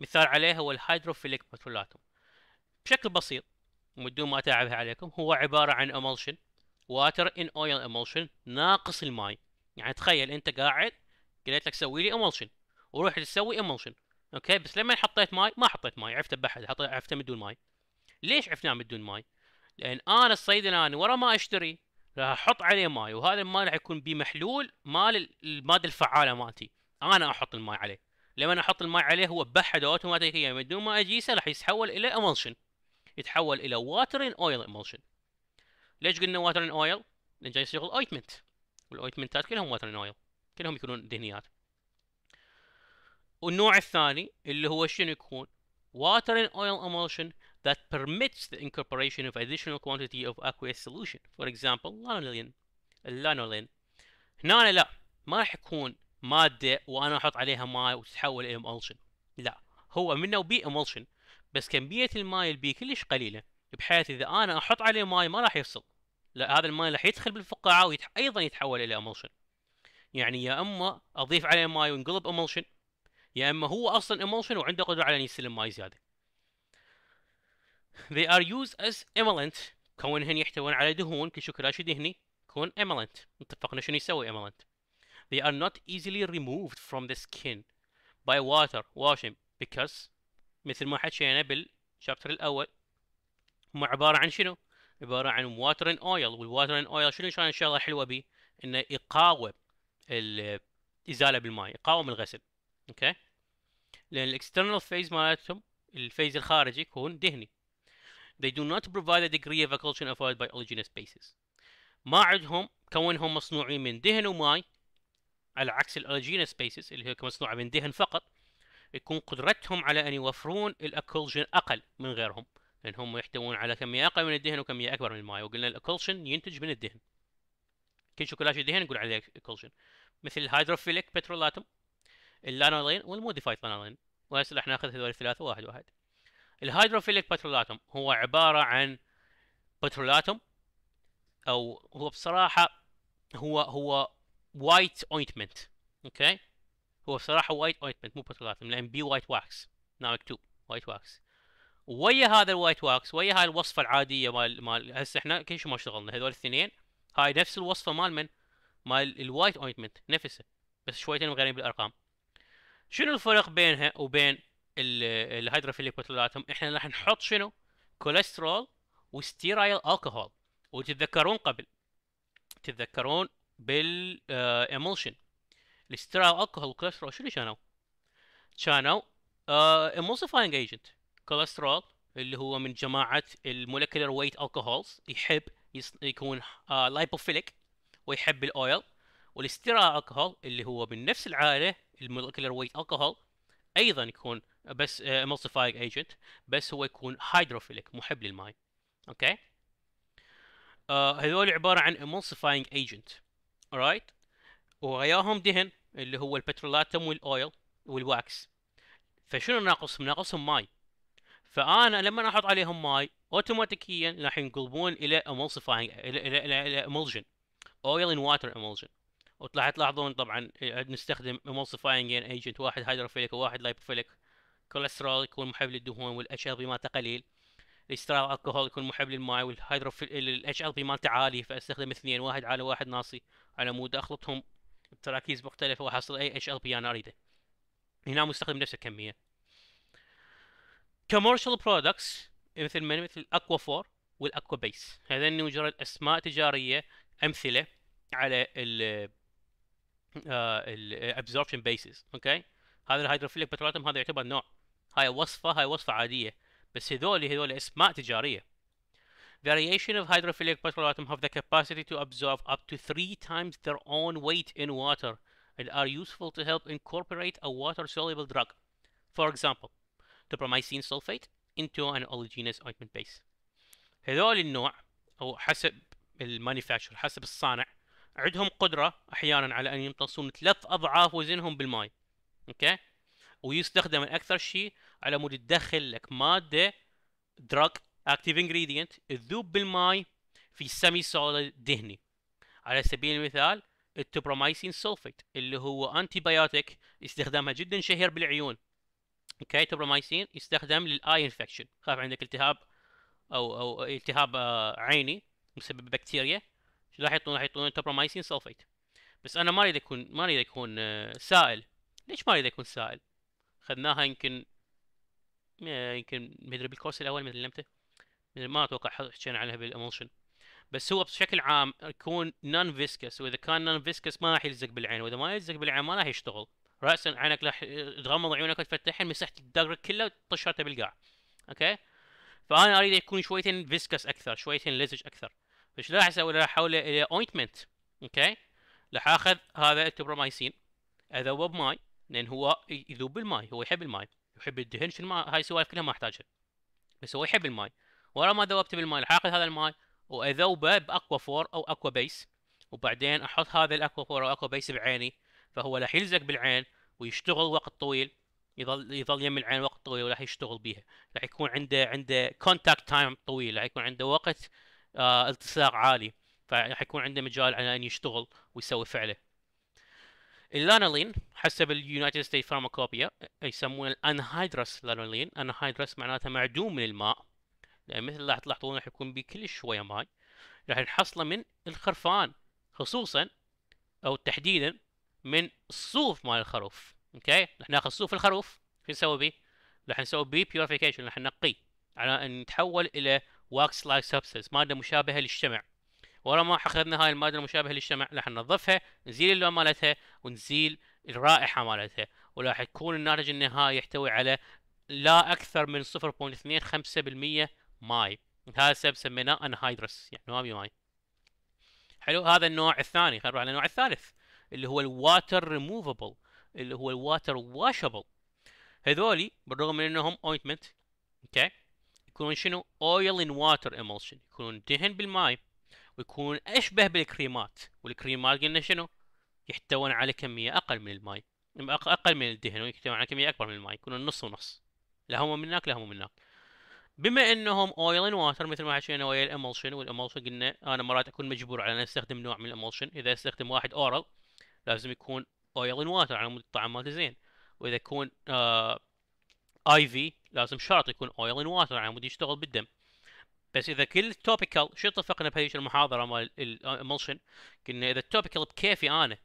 مثال عليه هو ال hydrophilic petrolatum بشكل بسيط وبدون ما أتعبها عليكم هو عبارة عن emulsion water in oil emulsion ناقص الماي. يعني تخيل أنت قاعد قلت لك سوي لي emulsion. وروح تسوي emulsion okay بس لما حطيت ماي ما حطيت ماي عرفته بحد عرفته من دون ماي. ليش عرفناه من دون ماي؟ لأن أنا الصيدلاني ورا ما أشتري راح أحط عليه ماي وهذا الماي راح يكون بمحلول مال المادة الفعالة مالتي. أنا أحط الماي عليه. لما أحط الماء عليه هو بحد اوتوماتيكيا من دون ما اجيسه راح يتحول إلى emulsion يتحول إلى water in oil emulsion ليش قلنا water in oil؟ لأن جاي يشتغل ointment والاوينتمنتات كلهم water in oil. كلهم يكونون دهنيات. والنوع الثاني اللي هو شنو يكون؟ water in oil emulsion that permits the incorporation of additional quantity of aqueous solution. For example lanolin. ال lanolin هنا لا ما راح يكون مادة وأنا أحط عليها ماي وتتحول إلى emulsion. لا هو منه وبيه emulsion بس كمية الماي اللي بيه كلش قليلة. بحيث إذا أنا أحط عليه ماي ما راح يفصل. لا هذا الماي راح يدخل بالفقاعة وأيضا يتحول إلى emulsion. يعني يا إما أضيف عليه ماي وينقلب emulsion يا إما هو أصلا emulsion وعنده قدرة على ان يستلم ماي زياده they are used as emollient كونهن يحتوون على دهون كل شي دهني يكون emollient اتفقنا شنو يسوي emollient they are not easily removed from the skin by water washing because مثل ما حكينا بال chapter الأول هم عبارة عن شنو؟ عبارة عن water in oil. وال water in oil شنو كان شغلة حلوة به؟ إنه يقاوم الازاله بالماء يقاوم الغسل. okay؟ لأن ال external phase مالتهم ال phase الخارجي يكون دهني they do not provide a degree of occlusion afforded by oleaginous bases. ما عندهم كونهم مصنوعين من دهن وماء على عكس ال oleaginous bases اللي هي مصنوعه من دهن فقط يكون قدرتهم على أن يوفرون ال occlusion أقل من غيرهم. لأن هم يحتوون على كمية أقل من الدهن وكمية أكبر من الماء وقلنا ال occlusion ينتج من الدهن كل شي كلاته دهن نقول عليه occlusion مثل ال hydrophilic petrolatum ال lanolin وال modified lanolin وهسه راح ناخذ هذول الثلاثة واحد واحد. ال hydrophilic petrolatum هو عبارة عن petrolatum أو هو بصراحة هو هو white ointment okay هو بصراحة white ointment مو petrolatum لأن بيه white wax هنا مكتوب white wax ويا هذا ال white wax ويا هاي الوصفة العادية مال مال هسه إحنا كل شيء ما اشتغلنا هذول الاثنين هاي نفس الوصفة مال من؟ مال ال white ointment نفسه. بس شويتين مغيرين بالأرقام. شنو الفرق بينها وبين ال hydrophilic petrolatum إحنا راح نحط شنو؟ كوليسترول و stearyl alcohol وتتذكرون قبل تتذكرون بال emulsion ال stearyl alcohol والكوليسترول شنو كانوا؟ كانوا emulsifying agent كوليسترول اللي هو من جماعة ال molecular weight alcohols يحب يكون lipophilic ويحب ال oil. وال stearyl alcohol اللي هو من نفس العائلة ال molecular weight alcohol أيضا يكون بس emulsifying agent بس هو يكون hydrophilic محب للماء okay؟ آه هذول عبارة عن emulsifying agent. Alright وياهم دهن اللي هو ال petrolatum وال oil وال wax فشنو ناقصهم؟ ناقصهم ماي. فأنا لما أحط عليهم ماي اوتوماتيكيا راح ينقلبون إلى emulsifying إلى إلى إلى oil in water emulsion. وراح تلاحظون طبعا نستخدم emulsifying agent واحد hydrophilic وواحد lipophilic كوليسترول يكون محب للدهون وال HLB مالته قليل. ال stearyl alcohol يكون محب للماء وال hydrophile ال HLB مالته عالي فأستخدم اثنين واحد عالي واحد ناصي على مود أخلطهم بتراكيز مختلفه وأحصل أي HLB أنا أريده. هنا مستخدم نفس الكمية. commercial products مثل من مثل ال Aquaphor وال Aquabase. هذين مجرد أسماء تجارية أمثلة على ال الابزوربشن بيسز اوكي هذا الهيدروفيليك بتراتم هذا يعتبر نوع هاي وصفه هاي وصفه عاديه بس هذول هذول اسماء تجاريه Variation of hydrophilic petroleum have the capacity to absorb up to three times their own weight in water and are useful to help incorporate a water-soluble drug. For example, topramycin sulfate into an oleaginous ointment base. هذول النوع أو حسب المانيفاكتشر حسب الصانع عندهم قدرة أحيانا على أن يمتصون ثلاث أضعاف وزنهم بالماء. okay؟ ويستخدم أكثر شيء على مود تدخل لك مادة drug active ingredient تذوب بالماء في semisolid دهني. على سبيل المثال ال tobramycin sulfate اللي هو antibiotic استخدامها جدا شهير بالعيون. okay؟ tobramycin يستخدم لل eye infection خاف عندك التهاب أو أو التهاب آه، عيني مسبب بكتيريا. راح يحطون راح يحطون tobramycin sulfate بس أنا ما أريد يكون ما أريد يكون آه، سائل. ليش ما أريد يكون سائل؟ اخذناها يمكن آه، يمكن مدري بالكورس الأول مثل لمته ما أتوقع حكينا عليها بال emulsion بس هو بشكل عام يكون non viscous وإذا كان non viscous ما راح يلزق بالعين. وإذا ما يلزق بالعين ما راح يشتغل. راسا عينك راح تغمض عيونك وتفتحها مسحت الدقر كله طشرته بالقاع. okay؟ فأنا أريد يكون شويتين viscous أكثر شويتين لزج أكثر. فايش راح أسوي راح احوله إلى ointment okay راح آخذ هذا التبرومايسين اذوبه بماي لأن هو يذوب بالماي هو يحب الماي يحب الدهن الماء هاي السوالف كلها ما أحتاجها. بس هو يحب الماي. ورا ما ذوبته بالماء راح آخذ هذا الماء وأذوبه ب Aquaphor أو Aquabase وبعدين أحط هذا ال Aquaphor أو aqua base بعيني فهو راح يلزق بالعين ويشتغل وقت طويل يظل يظل يم العين وقت طويل وراح يشتغل بيها. راح يكون عنده عنده contact time طويل راح يكون عنده وقت التصاق عالي. فراح يكون عنده مجال على أن يشتغل ويسوي فعله. ال lanolin حسب ال United States Pharmacopoeia يسمونه ال anhydrous lanolin anhydrous معناتها معدوم من الماء. يعني مثل راح تلاحظون راح يكون بكل شوية ماي راح نحصله من الخرفان خصوصا أو تحديدا من الصوف مال الخروف. أوكي؟ راح ناخذ صوف الخروف. شو نسوي به راح نسوي به purification راح ننقيه على أن يتحول إلى wax-like substance مادة مشابهة للشمع. ورا ما أخذنا هاي المادة المشابهة للشمع راح ننظفها نزيل اللون مالتها ونزيل الرائحة مالتها. وراح يكون الناتج النهائي يحتوي على لا أكثر من 0.25% ماي. هذا السبب سميناه anhydrous يعني ما ماي. حلو هذا النوع الثاني. خلينا نروح على النوع الثالث اللي هو الواتر ريموفبل اللي هو ال water washable هذولي بالرغم من إنهم ointment okay يكونون شنو؟ oil in water emulsion. يكونون دهن بالماء ويكون أشبه بالكريمات. والكريمات قلنا شنو؟ يحتوون على كمية أقل من الماء. أقل من الدهن ويحتوون على كمية أكبر من الماء. يكونون نص ونص. لا هم من هناك لا هم من هناك. بما أنهم oil in water مثل ما حكينا ويا ال emulsion وال emulsion قلنا أنا مرات أكون مجبور على أن أستخدم نوع من ال emulsion إذا أستخدم واحد oral لازم يكون oil in water على مود الطعم مالته زين. وإذا يكون آه IV لازم شرط يكون oil in water على مود يشتغل بالدم. بس إذا كل topical شو اتفقنا بهيج المحاضرة مال ال emulsion قلنا إذا ال topical بكيفي أنا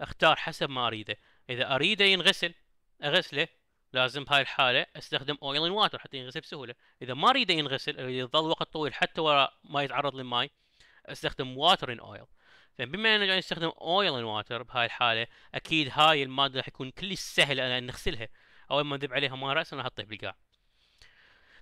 أختار حسب ما أريده. إذا أريده ينغسل أغسله لازم بهاي الحالة أستخدم oil in water حتى ينغسل بسهولة. إذا ما أريده ينغسل يظل وقت طويل حتى وراء ما يتعرض للماء أستخدم water in oil فبما إننا نستخدم oil in water بهاي الحالة أكيد هاي المادة راح يكون كلش سهل أن نغسلها. اول ما نذب عليها ماء رأس نحطها بالقاع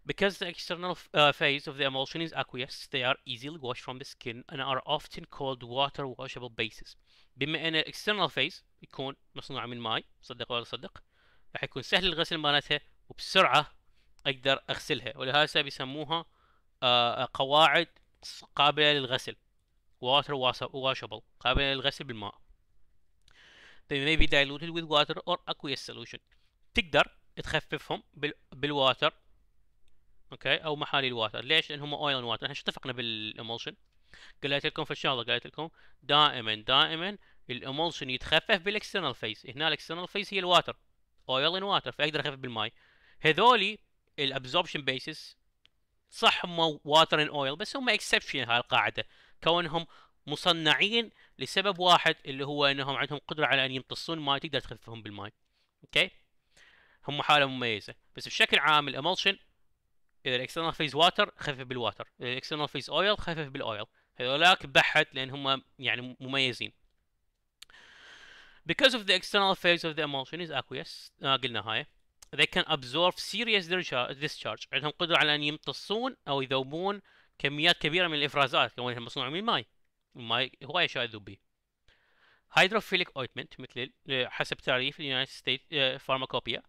Because the external uh, phase of the emulsion is aqueous, they are easily washed from the skin and are often called water washable bases. بما ان ال external phase يكون مصنوع من ماء صدق ولا صدق راح يكون سهل الغسل مالتها وبسرعة أقدر أغسلها ولهذا بيسموها آه قواعد قابلة للغسل water washable قابلة للغسل بالماء they may be diluted with water or aqueous solution تقدر تخففهم بال بال water okay؟ أو محاليل ال water ليش؟ لأن هم oil water إحنا اتفقنا بال emulsion قلت لكم في الشغله قلت لكم دائما دائما ال emulsion يتخفف بال external phase هنا ال external phase هي ال water oil in water فأقدر أخفف بالماي هذولي ال absorption bases صح هم water in oil بس هم exception هاي القاعدة. كونهم مصنعين لسبب واحد اللي هو إنهم عندهم قدرة على أن يمتصون ماي تقدر تخففهم بالماي okay؟ هم حالة مميزة. بس بشكل عام ال emulsion إذا ال external phase water خفف بال water إذا ال external phase oil خفف بال oil هذولاك بحت لأن هم يعني مميزين. Because of the external phase of the emulsion is aqueous آه قلنا هاي. They can absorb serous discharge. عندهم قدرة على أن يمتصون أو يذوبون كميات كبيرة من الإفرازات كونها مصنوعة من الماء. الماء هواية أشياء يذوب به. Hydrophilic ointment مثل حسب تعريف United States uh, Pharmacopoeia.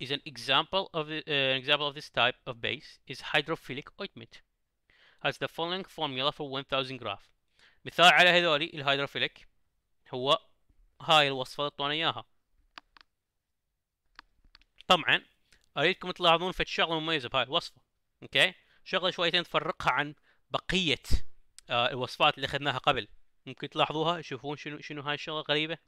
Is an example of the, uh, an example of this type of base is hydrophilic ointment. Has the following formula for 1000 gram مثال على هذولي ال hydrophilic هو هاي الوصفة اللي اعطونا إياها. طبعا أريدكم تلاحظون في شغلة مميزة بهاي الوصفة okay؟ شغلة شويتين تفرقها عن بقية آه الوصفات اللي أخذناها قبل. ممكن تلاحظوها تشوفون شنو شنو هاي الشغلة غريبة؟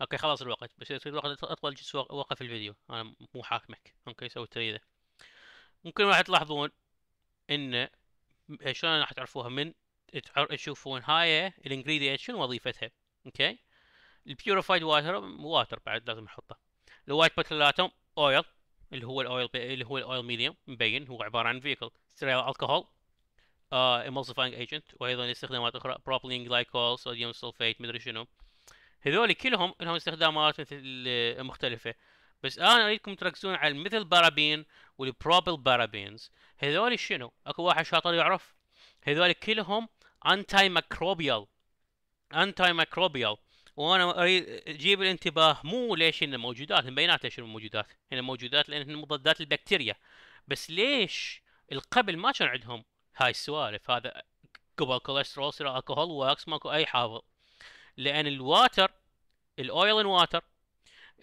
Okay خلاص الوقت. بس يصير الوقت أطول جزء وقف الفيديو. أنا مو حاكمك. okay سوي تريده ممكن راح تلاحظون إن شلون راح تعرفوها؟ من تشوفون هاي ال ingredient شنو وظيفتها؟ okay؟ ال purified water water بعد لازم نحطه ال white petrolatum oil اللي هو ال oil اللي هو ال oil medium مبين. هو عبارة عن vehicle stearyl alcohol emulsifying agent وأيضا استخدامات أخرى. propylene glycol sodium sulfate مدري شنو. هذول كلهم لهم استخدامات مثل مختلفه بس أنا أريدكم تركزون على methyl paraben وال propyl parabens هذول شنو؟ أكو واحد شاطر يعرف. هذول كلهم antimicrobial antimicrobial وأنا أريد أجيب الانتباه مو ليش هن موجودات مبينات ليش موجودات؟ هن موجودات لأن مضادات البكتيريا بس ليش القبل ما كان عندهم؟ هاي السوالف. هذا قبل كوليسترول سير الكحول واكس ماكو أي حافظ لأن الواتر الاويل ان واتر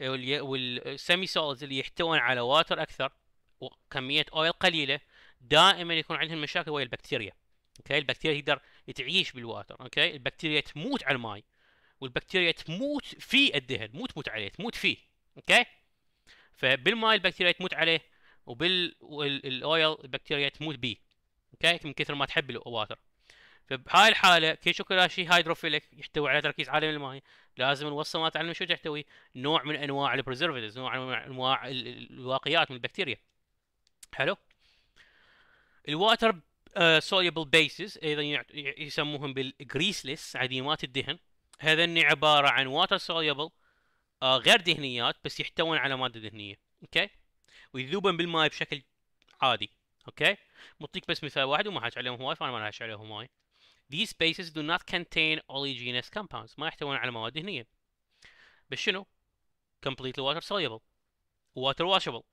والسيمي سوليدز اللي يحتوون على واتر أكثر وكمية اويل قليلة دائما يكون عندهم مشاكل ويا البكتيريا. أوكي؟ البكتيريا تقدر تعيش بالواتر أوكي؟ البكتيريا تموت على الماي والبكتيريا تموت في الدهن مو تموت عليه تموت فيه. أوكي؟ فبالماي البكتيريا تموت عليه وبالاويل البكتيريا تموت بيه. okay؟ من كثر ما تحب ال water فبهاي الحالة كيشو كلاشي hydrophilic يحتوي على تركيز عالي من الماء لازم نوصل ما تعلم شو تحتوي نوع من أنواع ال preservatives نوع من أنواع الواقيات من البكتيريا. حلو. ال water soluble bases أيضا يسموهم بال greaseless عديمات الدهن. هذن عبارة عن water soluble آه غير دهنيات بس يحتوون على مادة دهنية. أوكي؟ ويذوبن بالماء بشكل عادي. أوكي؟ مطيك بس مثال واحد وما حاش عليهم هواي فأنا ما حاش عليهم هواي. These bases do not contain oleaginous compounds ما يحتوون على مواد دهنية بس شنو completely water soluble water washable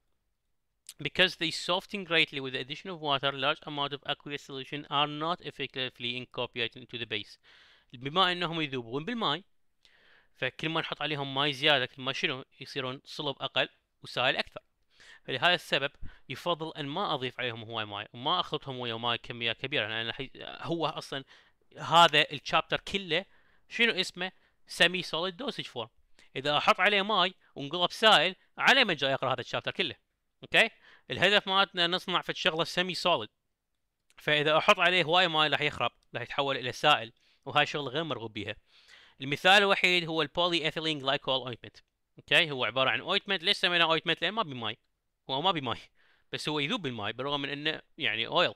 because they soften greatly with the addition of water large amount of aqueous solution are not effectively incorporated into the base بما انهم يذوبون بالماء فكل ما نحط عليهم ماء زياده كل ما شنو يصيرون صلب أقل وسائل أكثر فلهذا السبب يفضل ان ما اضيف عليهم هواي ماء وما اخلطهم ويا ماء كميات كبيره لأن هو أصلا هذا الشابتر كله شنو اسمه؟ semisolid dosage form إذا أحط عليه ماي وانقلب سائل على ما جاي اقرا هذا الشابتر كله. okay؟ الهدف مالتنا نصنع في الشغلة semisolid فإذا أحط عليه هواي ماي راح يخرب راح يتحول إلى سائل وهاي شغلة غير مرغوب بيها. المثال الوحيد هو ال polyethylene glycol ointment okay؟ هو عبارة عن ointment ليش سميناه ointment لأن ما بماي هو ما بماي بس هو يذوب بالماي بالرغم من إنه يعني oil ال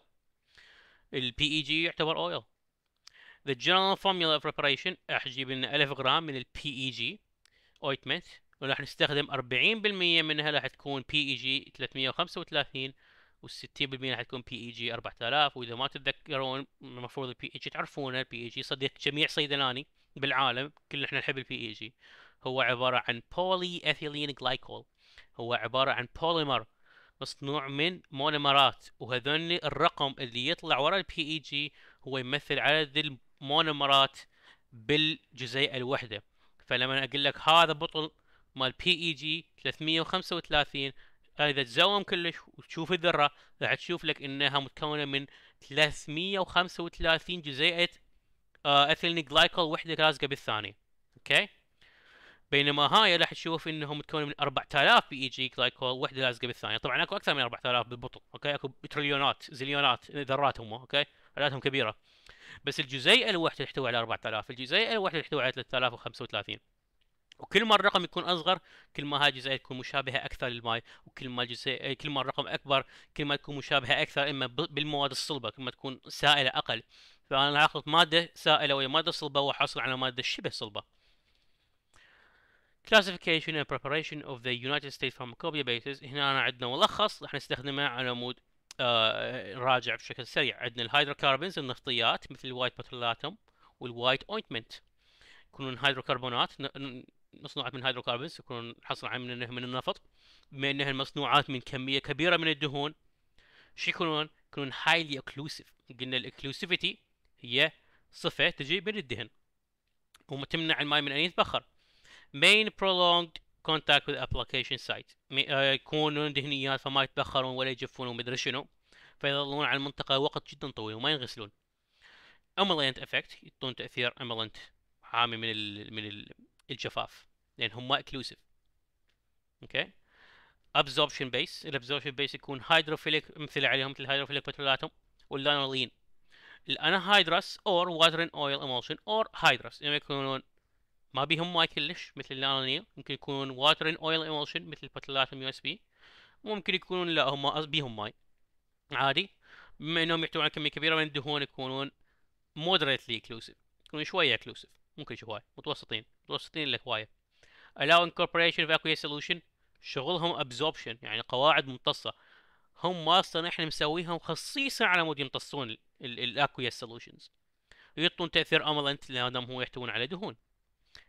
PEG يعتبر oil The general formula of preparation راح تجيب لنا 1000 جرام من ال PEG ointment وراح نستخدم 40% منها راح تكون PEG 335 وال60% راح تكون PEG 4000 وإذا ما تتذكرون المفروض ال PEG تعرفونه ال PEG صديق جميع صيدلاني بالعالم كل إحنا نحب ال PEG هو عبارة عن polyethylene glycol هو عبارة عن بوليمر مصنوع من monomer ات. وهذول الرقم اللي يطلع ورا ال PEG هو يمثل عدد ال monomer ات بالجزيئة الوحدة. فلما أقول لك هذا بطل مال PEG 335 إذا ت zoom كلش وتشوف الذرة راح تشوف لك إنها متكونة من 335 جزيئة آه ethylene glycol وحدة لازقة بالثانية. okay؟ بينما هاي راح تشوف انه متكونة من 4000 PEG glycol وحدة لازقة بالثانية. طبعا أكو أكثر من 4000 بالبطل okay؟ أكو تريليونات زليونات ذرات هم okay؟ عددهم كبيرة. بس الجزيئة الوحده تحتوي على 4000 الجزيئة الوحده تحتوي على 3035 وكل ما الرقم يكون أصغر كل ما هاي الجزيئة تكون مشابهة أكثر للماء وكل ما الجزيئة كل ما الرقم أكبر كل ما تكون مشابهة أكثر إما بالمواد الصلبة كل ما تكون سائلة أقل. فأنا آخذ مادة سائلة ويا مادة صلبة وأحصل على مادة شبه صلبة. Classification and preparation of the United States Pharmacopoeia bases. هنا أنا عندنا ملخص راح نستخدمه على مود آه نراجع بشكل سريع. عندنا ال hydrocarbons النفطيات مثل ال white petrolatum وال white ointment. يكونون هيدروكربونات مصنوعات من hydrocarbons يكونون حصل من من النفط بما انها مصنوعات من كمية كبيرة من الدهون. شو يكونون؟ يكونون highly occlusive. قلنا ال occlusivity هي صفة تجي من الدهن. وتمنع الماء من ان يتبخر main prolonged contact with application site. يكونون دهنيات فما يتبخرون ولا يجفون ومدري شنو. فيظلون على المنطقة وقت جدا طويل وما ينغسلون. emollient effect يعطون تأثير emollient حامي من ال من ال الجفاف. لأن هم occlusive okay absorption base. ال absorption base يكون hydrophilic مثل عليهم مثل ال hydrophilic petrolatum وال lanolin ال anhydrous or water in oil emulsion or hydrous يعني يكونون ما بيهم ماي كلش مثل ال lanolin ممكن يكونون water in oil emulsion مثل ال petrolatum USP. ممكن يكونون لا هم بيهم ماي. عادي. بما إنهم يحتوون على كمية كبيرة من الدهون يكونون moderately occlusive يكونون شوية occlusive ممكن شوية. متوسطين. متوسطين لك هوايه allow incorporation of aqueous solution. شغلهم absorption يعني قواعد ممتصة. هم أصلا إحنا مسويهم خصيصا على مود يمتصون ال aqueous solutions يعطون تأثير emollient لأنهم هو يحتوون على دهون.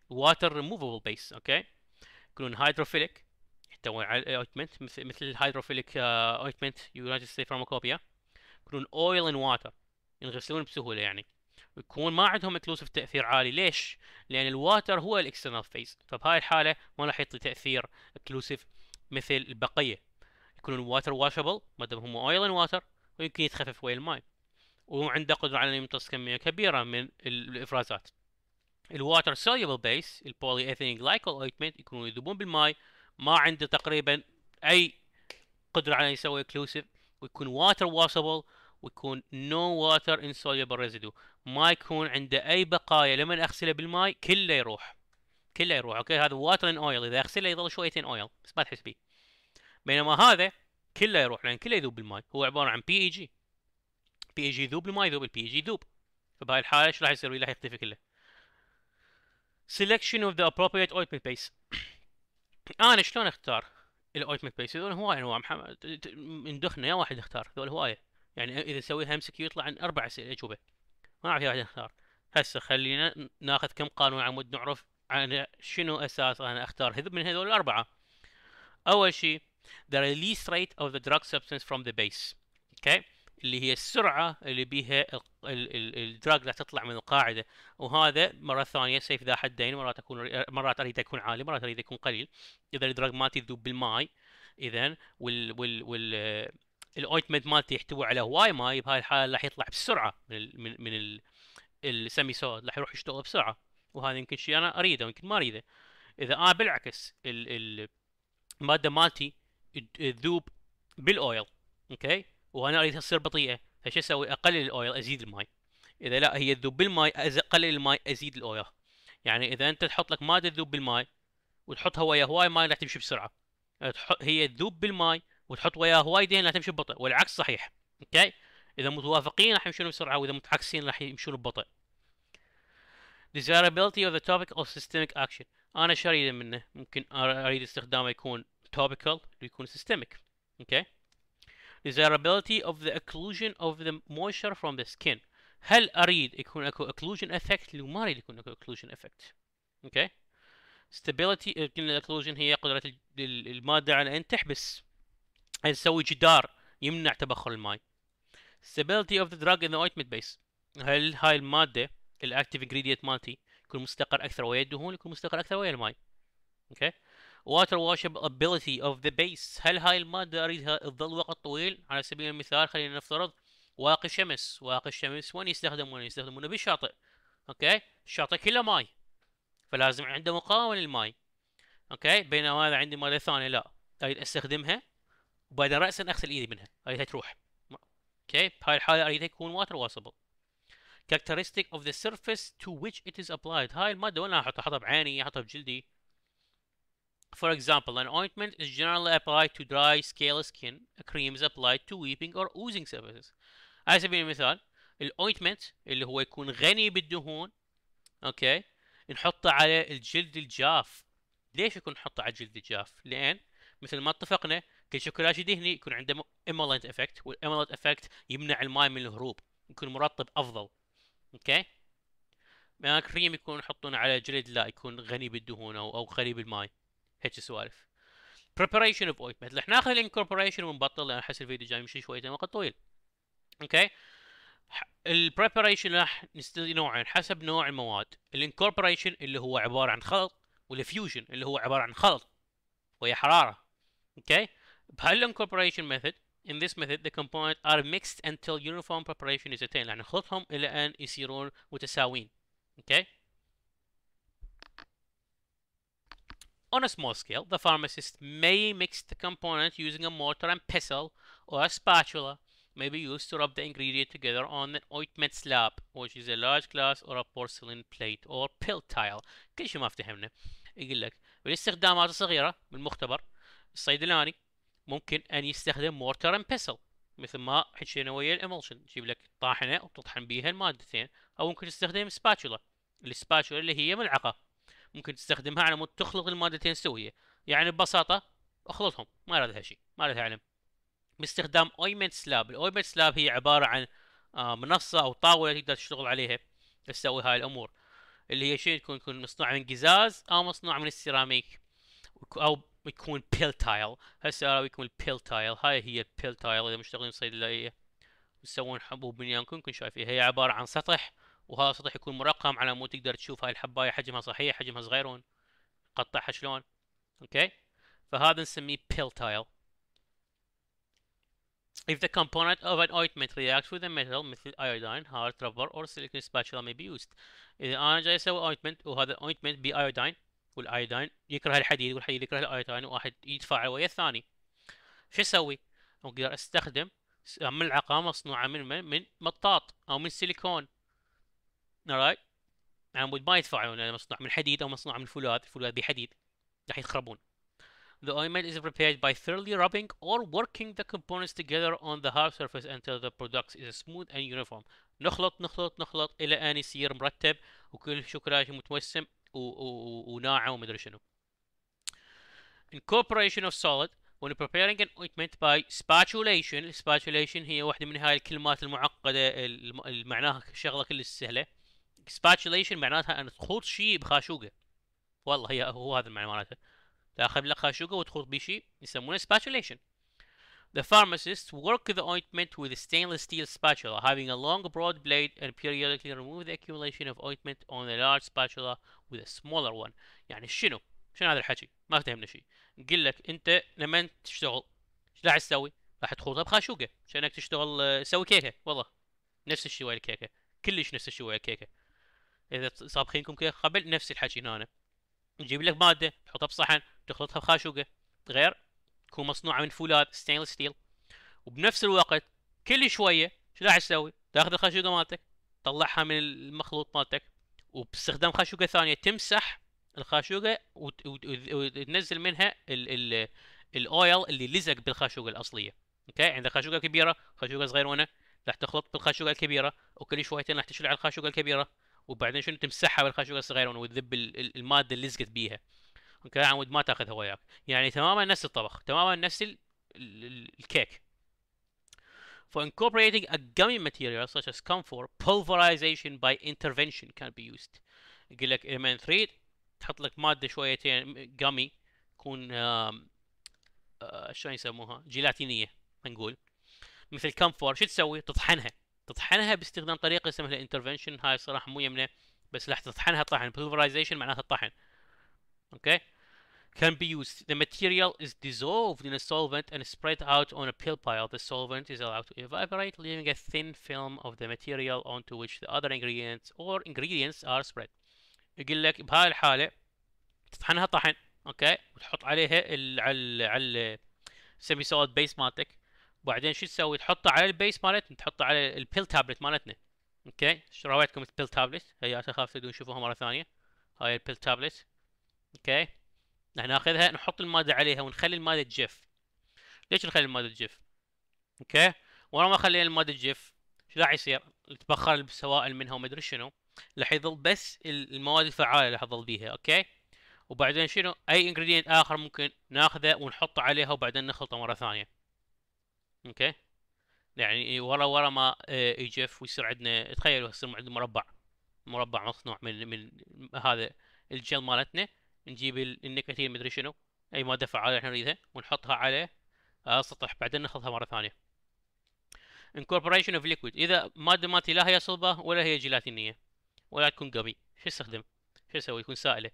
واتر ريموفبل بيس أوكي يكونون hydrophilic يحتوون على ointment مثل مثل ال hydrophilic ointment United States Pharmacopoeia يكونون oil in water ينغسلون بسهوله يعني ويكون ما عندهم occlusive تأثير عالي. ليش؟ لأن ال water هو ال external phase فبهاي الحالة ما راح يعطي تأثير occlusive مثل البقية. يكونون water washable ما دام هم oil water ويمكن يتخفف ويا الماء وعنده قدرة على ان يمتص كمية كبيرة من الإفرازات. ال water soluble base ال polyethylene glycol ointment يكونون يذوبون بالماء ما عنده تقريبا أي قدرة على يسوي occlusive ويكون water washable ويكون no water insoluble residue. ما يكون عنده أي بقايا لما أغسله بالماء كله يروح. كله يروح okay؟ هذا water in oil إذا أغسله يظل شويتين oil بس ما تحس بيه. بينما هذا كله يروح لأن كله يذوب بالماء هو عبارة عن بي اي جي بي اي جي يذوب بالماء يذوب ال PEG يذوب. فبهاي الحالة إيش راح يصير؟ راح يختفي كله. Selection of the appropriate ointment base. أنا شلون أختار ال ointment base هذول هواي انواع محمد. من دخنة يا واحد اختار. هذول هواية. يعني إذا اسويها امسك يطلع عن أربع أسئلة أجوبة. ما أعرف واحد اختار هسه خلينا ناخذ كم قانون على مود نعرف عن شنو أساس أنا أختار. هذ من هذول الأربعة. أول شيء the release rate of the drug substance from the base. Okay. اللي هي السرعة اللي بيها ال drug راح تطلع من القاعدة. وهذا مرة ثانية سيف ذا حدين مرات أكون مرات أريد يكون عالي مرات أريد يكون قليل. إذا ال drug مالتي تذوب بالماء إذا وال وال وال ال ointment مالتي يحتوي على هواي ماي بهاي الحالة راح يطلع بسرعة من ال من, من ال semisolid راح يروح يشتغل بسرعة. وهذا يمكن شيء أنا أريده ويمكن ما أريده. إذا أنا بالعكس المادة مالتي تذوب بال oil أوكي؟ وأنا اريدها تصير بطيئة فش أسوي؟ أقلل ال oil أزيد الماي. إذا لا هي تذوب بالماي اقلل الماي أزيد ال oil. يعني إذا أنت تحط لك مادة تذوب بالماي وتحطها ويا هواي ماي راح تمشي بسرعة. هي تذوب بالماي وتحط وياه وايدين لا تمشي ببطء والعكس صحيح. أوكي؟ إذا متوافقين راح يمشون بسرعة وإذا متعكسين راح يمشون ببطء desirability of the topic of systemic action. أنا إيش اريد منه. ممكن أريد استخدامه يكون topical ويكون systemic. أوكي؟ Desirability of the occlusion of the moisture from the skin. هل أريد يكون أكو occlusion effect لو ما أريد يكون أكو occlusion effect. أوكي stability قلنا ال occlusion هي قدرة المادة على أن تحبس. نسوي جدار يمنع تبخر الماء stability of the drug in the ointment base. هل هاي المادة ال active ingredient مالتي يكون مستقر أكثر ويا الدهون يكون مستقر أكثر ويا الماء أوكي water washability of the base. هل هاي المادة أريدها تظل وقت طويل؟ على سبيل المثال خلينا نفترض واقي شمس واقي الشمس وين يستخدمون يستخدمونه؟ بالشاطئ. أوكي؟ الشاطئ كله ماي. فلازم عنده مقاومة للماي أوكي؟ بينما هذا عندي مادة ثانية لا. أريد أستخدمها وبعدين رأسا أغسل إيدي منها. أريدها تروح. أوكي؟ بهاي الحالة اريدها يكون water washable characteristic of the surface to which it is applied. هاي المادة وين أحطها؟ أحطها بعيني أحطها بجلدي. For example, an ointment is generally applied to dry, scaly skin. A cream is applied to weeping or oozing surfaces. على سبيل المثال ال ointment اللي هو يكون غني بالدهون أوكي نحطه على الجلد الجاف ليش يكون نحطه على الجلد الجاف لأن مثل ما اتفقنا كل شيء دهني يكون عنده emollient effect وال emollient effect يمنع الماء من الهروب يكون مرطب أفضل أوكي كريم يكون يحطونه على جلد لا يكون غني بالدهون أو أو غني بالماء هيك سوالف. Preparation of ointment. رح ناخذ ال incorporation ونبطل لأن احس الفيديو جاي يمشي شوية وقت طويل. أوكي ال preparation راح نستخدم نوعين حسب نوع المواد. ال incorporation اللي هو عبارة عن خلط وال fusion اللي هو عبارة عن خلط ويا حرارة. أوكي بهال incorporation method in this method the components are mixed until uniform preparation is attained يعني نخلطهم إلى أن يصيرون متساويين. أوكي On a small scale, the pharmacist may mix the components using a mortar and pestle or a spatula may be used to rub the ingredient together on an ointment slab, which is a large glass or a porcelain plate or pill tile. كل شيء ما افتهمنا. يقول لك بالاستخدامات الصغيرة بالمختبر الصيدلاني ممكن أن يستخدم mortar and pestle مثل ما حكينا ويا الامولشن تجيب لك طاحنة وتطحن بيها المادتين أو ممكن تستخدم spatula ال spatula اللي هي ملعقة ممكن تستخدمها على مود تخلط المادتين سوية يعني ببساطة أخلطهم ما لها شيء ما لها علم. باستخدام ointment slab ال ointment slab هي عبارة عن آه، منصة أو طاولة تقدر تشتغل عليها تسوي هاي الأمور. اللي هي شيء تكون تكون مصنوعة من قزاز أو مصنوعة من السيراميك. أو يكون pill tile هسه يكون ال pill tile هاي هي ال pill tile إذا مشتغلين صيدلية تسوون حبوب بنيانكم كن شايفين هي عبارة عن سطح وهذا السطح يكون مرقم على مود تقدر تشوف هاي الحباية حجمها صحيح حجمها صغيرون قطعها شلون أوكي فهذا نسميه pill tile If the component of an ointment reacts with a metal مثل iodine, hard rubber or silicone spatula may be used. إذا أنا جاي أسوي ointment وهذا ointment ب iodine وال iodine يكره الحديد والحديد يكره ال iodine وواحد يتفاعل ويا الثاني. شو أسوي؟ أقدر أستخدم ملعقة مصنوعة من من مطاط أو من سيليكون alright عمود ما يتفاعلون لأنه مصنوع من حديد أو مصنوع من فولاذ الفولاذ بحديد راح يتخربون The ointment is prepared by thoroughly rubbing or working the components together on the hard surface until the product is smooth and uniform. نخلط نخلط نخلط إلى أن يصير مرتب وكل شوكولاتة متوسم وناعم ومدري شنو. Incorporation of solid when preparing an ointment by spatulation. spatulation هي واحدة من هاي الكلمات المعقدة اللي معناها شغلة كلش سهلة. Spatulation معناتها أن تخوض شيء بخاشوقة والله هي هو هذا المعنى معناته تأخذ لك خاشوقة وتخوض به شيء يسمونه spatulation The pharmacist work the ointment with a stainless steel spatula, having a long broad blade and periodically remove the accumulation of ointment on a large spatula with a smaller one. يعني شنو؟ شنو هذا الحكي؟ ما فهمنا شيء. نقول لك أنت لما تشتغل إيش راح تسوي؟ راح تخوضها بخاشوقة، عشانك تشتغل تسوي كيكة، والله نفس الشيء ويا الكيكة، كلش نفس الشيء ويا الكيكة. إذا طابخين لكم كيك قبل نفس الحكي هنا. نجيب لك مادة تحطها بصحن تخلطها بخاشوقه غير تكون مصنوعة من فولاذ stainless steel وبنفس الوقت كل شوية شو راح تسوي؟ تاخذ الخاشوقه مالتك تطلعها من المخلوط مالتك. وباستخدام خاشوقه ثانية تمسح الخاشوقه وتنزل منها ال oil اللي لزق بالخاشوقه الأصلية. أوكي؟ عندك خاشوقه كبيرة خاشوقه صغيرونه راح تخلط بالخاشوقه الكبيرة. وكل شويتين راح تشيل على الخاشوقه الكبيرة. وبعدين شنو تمسحها بالخاشوقه الصغيره وتذب المادة اللي لزقت بيها. أوكي؟ على مود ما تاخذها وياك يعني تماما نفس الطبخ تماما نفس الكيك. For incorporating a gummy material such as camphor, pulverization by intervention can be used. يقول لك لما تريد تحط لك مادة شويتين جامي تكون آه شلون يسموها؟ جيلاتينية نقول. مثل كامفور شو تسوي؟ تطحنها. تطحنها باستخدام طريقه اسمها الانترفنشن هاي الصراحه مو يمنى بس راح تطحنها طحن pulverization معناتها طحن أوكي can be used. The material is dissolved in a solvent and spread out on a pill pile. The solvent is allowed to evaporate, leaving a thin film of the material onto which the other ingredients or ingredients are spread. يقول لك بهاي الحالة تطحنها طحن أوكي وتحط عليها ال على على semisolid base مالتك وبعدين شو تسوي؟ تحطه على ال base مالتنا تحطه على ال pill tablet مالتنا. أوكي؟ إيش راويتكم ال pill tablet هي اخاف تقدرون تشوفوها مرة ثانية. هاي ال pill tablet أوكي؟ نحن ناخذها نحط المادة عليها ونخلي المادة تجف ليش نخلي المادة تجف أوكي؟ ورا ما خلينا المادة تجف شو راح يصير؟ تبخر السوائل منها وما أدري شنو. راح يظل بس المواد الفعالة راح تظل بيها أوكي؟ وبعدين شنو؟ أي ingredient آخر ممكن ناخذه ونحطه عليها وبعدين نخلطه مرة ثانية. أوكي؟ يعني ورا ورا ما آه، يجف ويصير عندنا تخيلوا يصير عندنا مربع مربع مصنوع من من هذا الجل مالتنا نجيب النيكوتين مدري شنو أي ماده فعاله إحنا نريدها ونحطها على السطح بعدين نخلطها مرة ثانية. Incorporation of liquid. إذا مادة مالتي لا هي صلبة ولا هي جيلاتينية ولا تكون قوي شو استخدم شو أسوي يكون سائلة.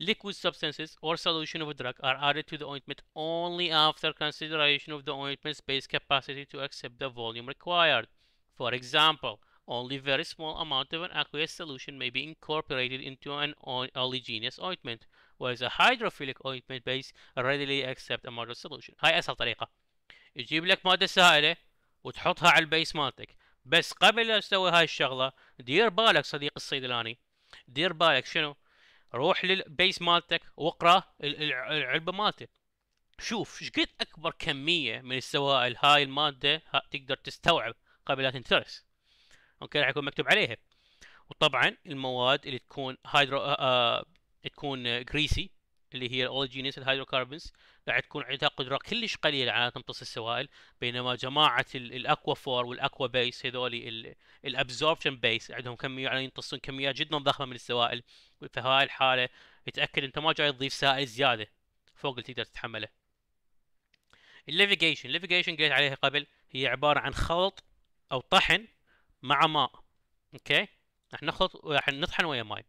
liquid substances or solution of a drug are added to the ointment only after consideration of the ointment's space capacity to accept the volume required. For example, only very small amount of an aqueous solution may be incorporated into an oleaginous ointment, whereas a hydrophilic ointment base readily accept a moderate solution. هاي أسهل طريقة. يجيب لك مادة سائلة وتحطها على البيس مالتك. بس قبل لا تسوي هاي الشغلة دير بالك صديق الصيدلاني دير بالك شنو روح لل base مالتك واقرأ العلبة مالته شوف إيش قد أكبر كمية من السوائل هاي المادة ها تقدر تستوعب قبل لا تنترس أوكي راح يكون مكتوب عليها. وطبعا المواد اللي تكون hydro آه, آه، تكون greasy اللي هي ال oleaginous ال hydrocarbons راح تكون عندها قدرة كلش قليلة على تمتص السوائل بينما جماعة ال Aquaphor وال Aquabase هذول ال absorption base عندهم كمية يعني يمتصون كميات جدا ضخمة من السوائل. في هاي الحالة يتأكد أنت ما جاي تضيف سائل زيادة فوق اللي تقدر تتحمله. ال levigation ال levigation قلت عليها قبل هي عبارة عن خلط أو طحن مع ماء أوكي؟ راح نخلط راح نطحن ويا ماي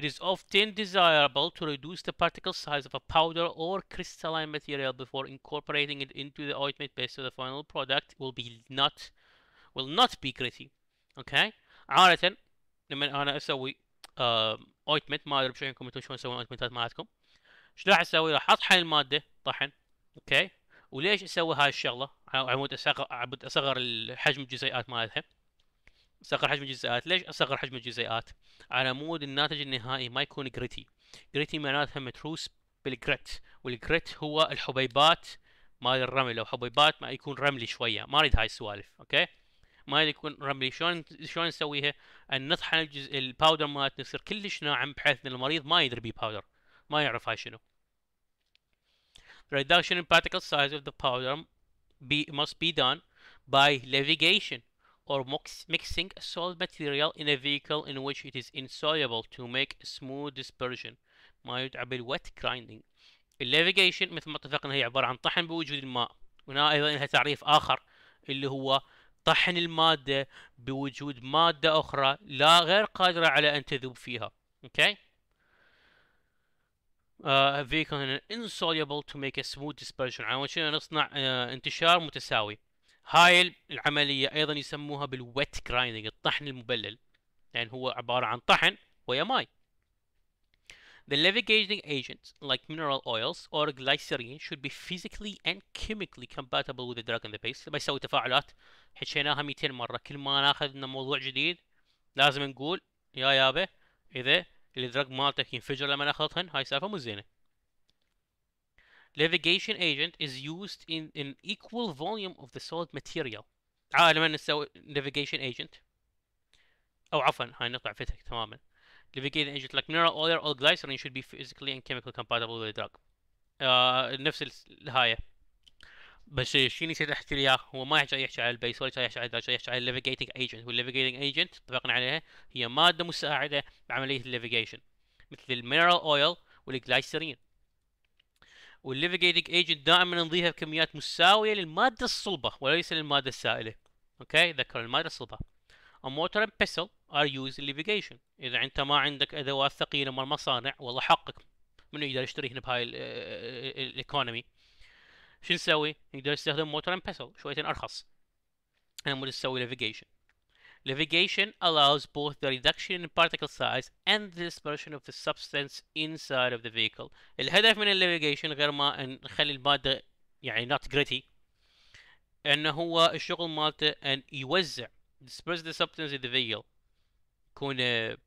It is often desirable to reduce the particle size of a powder or crystalline material before incorporating it into the ointment base so the final product will be not will not be gritty. Okay? عادة لما أنا أسوي ointment ما ادري بشكلكم أنتم شلون تسوون ointment ات مالتكم إيش راح أسوي؟ راح اطحن الماده طحن أوكي وليش أسوي هاي الشغله؟ على مود اصغر على مود اصغر حجم الجزيئات مالتها اصغر حجم الجزيئات. ليش اصغر حجم الجزيئات؟ على مود الناتج النهائي ما يكون gritty gritty معناتها متروس بال grit وال grit هو الحبيبات مال الرمل. لو حبيبات ما يكون رملي شوية. ما أريد هاي السوالف أوكي؟ ما يكون رملي. شلون شلون نسويها؟ ان نطحن الجزء ال powder مالتنا يصير كلش ناعم بحيث إن المريض ما يدري بيه powder ما يعرف هاي شنو. Reduction in particle size of the powder be, must be done by levitation or mixing a solid material in a vehicle in which it is insoluble to make a smooth dispersion. ما يدعى بالwet grinding. الليفيجيشن مثل ما اتفقنا هي عبارة عن طحن بوجود الماء. هنا أيضا لها تعريف آخر اللي هو طحن المادة بوجود مادة أخرى لا غير قادرة على أن تذوب فيها. أوكي uh, vehicle insoluble to make a smooth dispersion. عشان نصنع uh, انتشار متساوي. هاي العملية أيضا يسموها بال wet grinding الطحن المبلل لأن يعني هو عبارة عن طحن ويا ماي The levigating agents, like mineral oils or glycerin, should be physically and chemically compatible with the drug in the base. لما يسوي تفاعلات حكيناها 200 مرة كل ما ناخذ لنا موضوع جديد لازم نقول يا يابا إذا ال drug مالتك ينفجر لما ناخذهن هاي سالفة مو زينة. Levigation agent is used in an equal volume of the solid material. تعال لما نسوي levigation agent أو عفوا هاي نقطع فتك تماما. Levigating agent like mineral oil or glycerin should be physically and chemically compatible with the drug. آه نفس الهاية. بس اللي نسيت أحكي اياه هو ما جاي يحكي على ال base ولا يحكي على جاي يحكي على ال levigating agent وال levigating agent اتفقنا عليها هي مادة مساعدة بعملية ال levigation مثل ال mineral oil وال glycerin وال levigating agent دائما نضيفها بكميات مساويه للمادة الصلبة وليس للمادة السائلة. أوكي ذكر المادة الصلبة. A mortar and pestle are used in levigation. إذا أنت ما عندك أدوات ثقيلة مال مصانع والله حقك. منو يقدر يشتريهن بهاي ال economy شو نسوي؟ نقدر نستخدم mortar and pestle شويتين أرخص. على مود نسوي levigation Levigation allows both the reduction in particle size and the dispersion of the substance inside of the vehicle. الهدف من النافيجيشن غير ما نخلي المادة يعني not gritty انه هو الشغل مالته ان يوزع disperse the substance in the vehicle يكون اي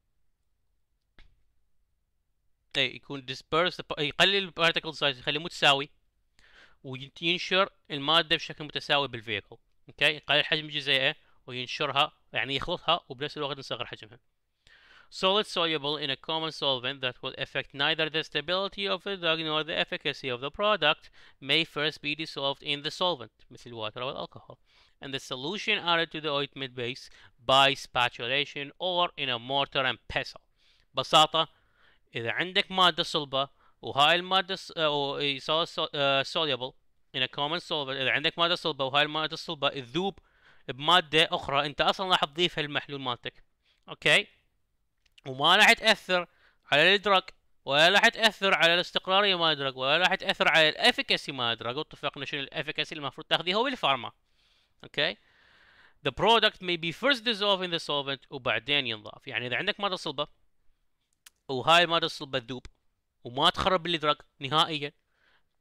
يكون disperse يقلل ال particle size يخليه متساوي وينشر المادة بشكل متساوي بالفيكل أوكي يقلل حجم الجزيئة وينشرها يعني يخلطها وبنفس الوقت نصغر حجمها solid soluble in a common solvent that will affect neither the stability of the drug nor the efficacy of the product may first be dissolved in the solvent مثل الwater or alcohol and the solution added to the ointment base by spatulation or in a mortar and pestle ببساطة إذا عندك مادة صلبة وهاي المادة أو soluble in a common solvent إذا عندك مادة صلبة وهاي المادة الصلبة تذوب بمادة أخرى. أنت أصلا راح تضيفها المحلول مالتك. أوكي؟ وما راح تأثر على ال drug ولا راح تأثر على الاستقرارية مال ال drug ولا راح تأثر على ال efficacy مال ال drug واتفقنا شنو ال efficacy المفروض تاخذيها هو بال pharma أوكي؟ The product may be first dissolved in the solvent وبعدين ينضاف. يعني إذا عندك مادة صلبة وهاي المادة الصلبة تذوب وما تخرب ال drug نهائيا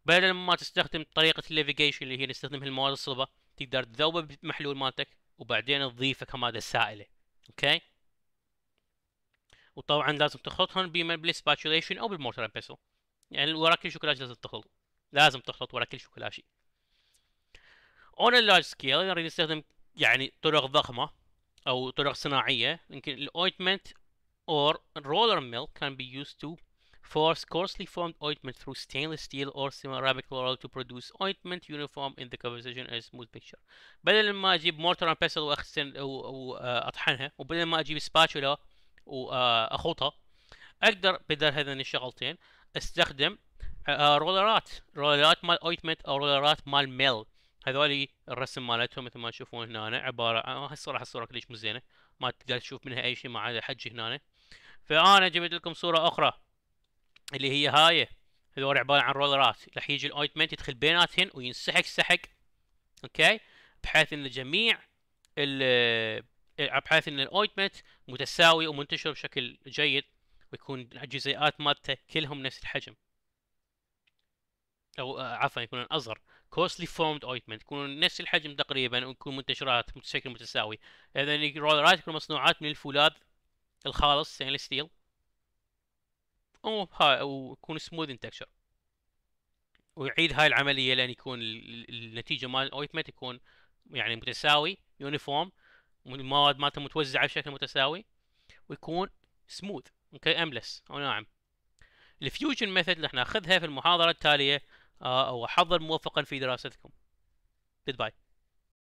بدل ما تستخدم طريقة ال levigation اللي هي نستخدمها المواد الصلبة. تقدر تذوبها بالمحلول مالتك وبعدين تضيفه كمادة سائلة. أوكي؟ وطبعا لازم تخلطهم بما بال spatulation أو بال mortar pestle. يعني ورا كل شوكولاته لازم تخلط. لازم تخلط ورا كل شوكولاته on a large scale نريد نستخدم يعني طرق ضخمة أو طرق صناعية يمكن ال ointment or roller mill can be used to force coarsely formed ointment through stainless steel or ceramic roller to produce ointment uniform in the composition as smooth mixture. بدل ما أجيب mortar and pestle وأغسل وأطحنها وبدل ما أجيب spatula واخوطها أقدر بدل هذين الشغلتين أستخدم roller ات roller ات مال ointment أو roller ات مال mill هذولي الرسم مالتهم مثل ما تشوفون هنا عبارة عن الصراحة الصورة كلش مو زينة. ما تقدر تشوف منها أي شيء ما عدا حجي هنا. فأنا جبت لكم صورة أخرى. اللي هي هاي هذول عبارة عن roller ات. راح يجي ال ointment يدخل بيناتهن وينسحق سحق أوكي؟ بحيث إن جميع بحيث إن ال ointment متساوي ومنتشر بشكل جيد ويكون الجزيئات مالته كلهم نفس الحجم. أو آه، عفوا يكون أصغر. coarsely formed ointment يكونون نفس الحجم تقريبا ويكون منتشرات بشكل متساوي. اذا ال roller ات يكونوا مصنوعات من الفولاذ الخالص stainless steel أو هاي ويكون smooth in texture ويعيد هاي العملية لأن يكون النتيجة مال ال ointment يكون يعني متساوي uniform المواد مالته متوزعة بشكل متساوي ويكون سموث okay املس أو ناعم. ال fusion method اللي إحنا ناخذها في المحاضرة التالية آه، أو موفقا في دراستكم. goodbye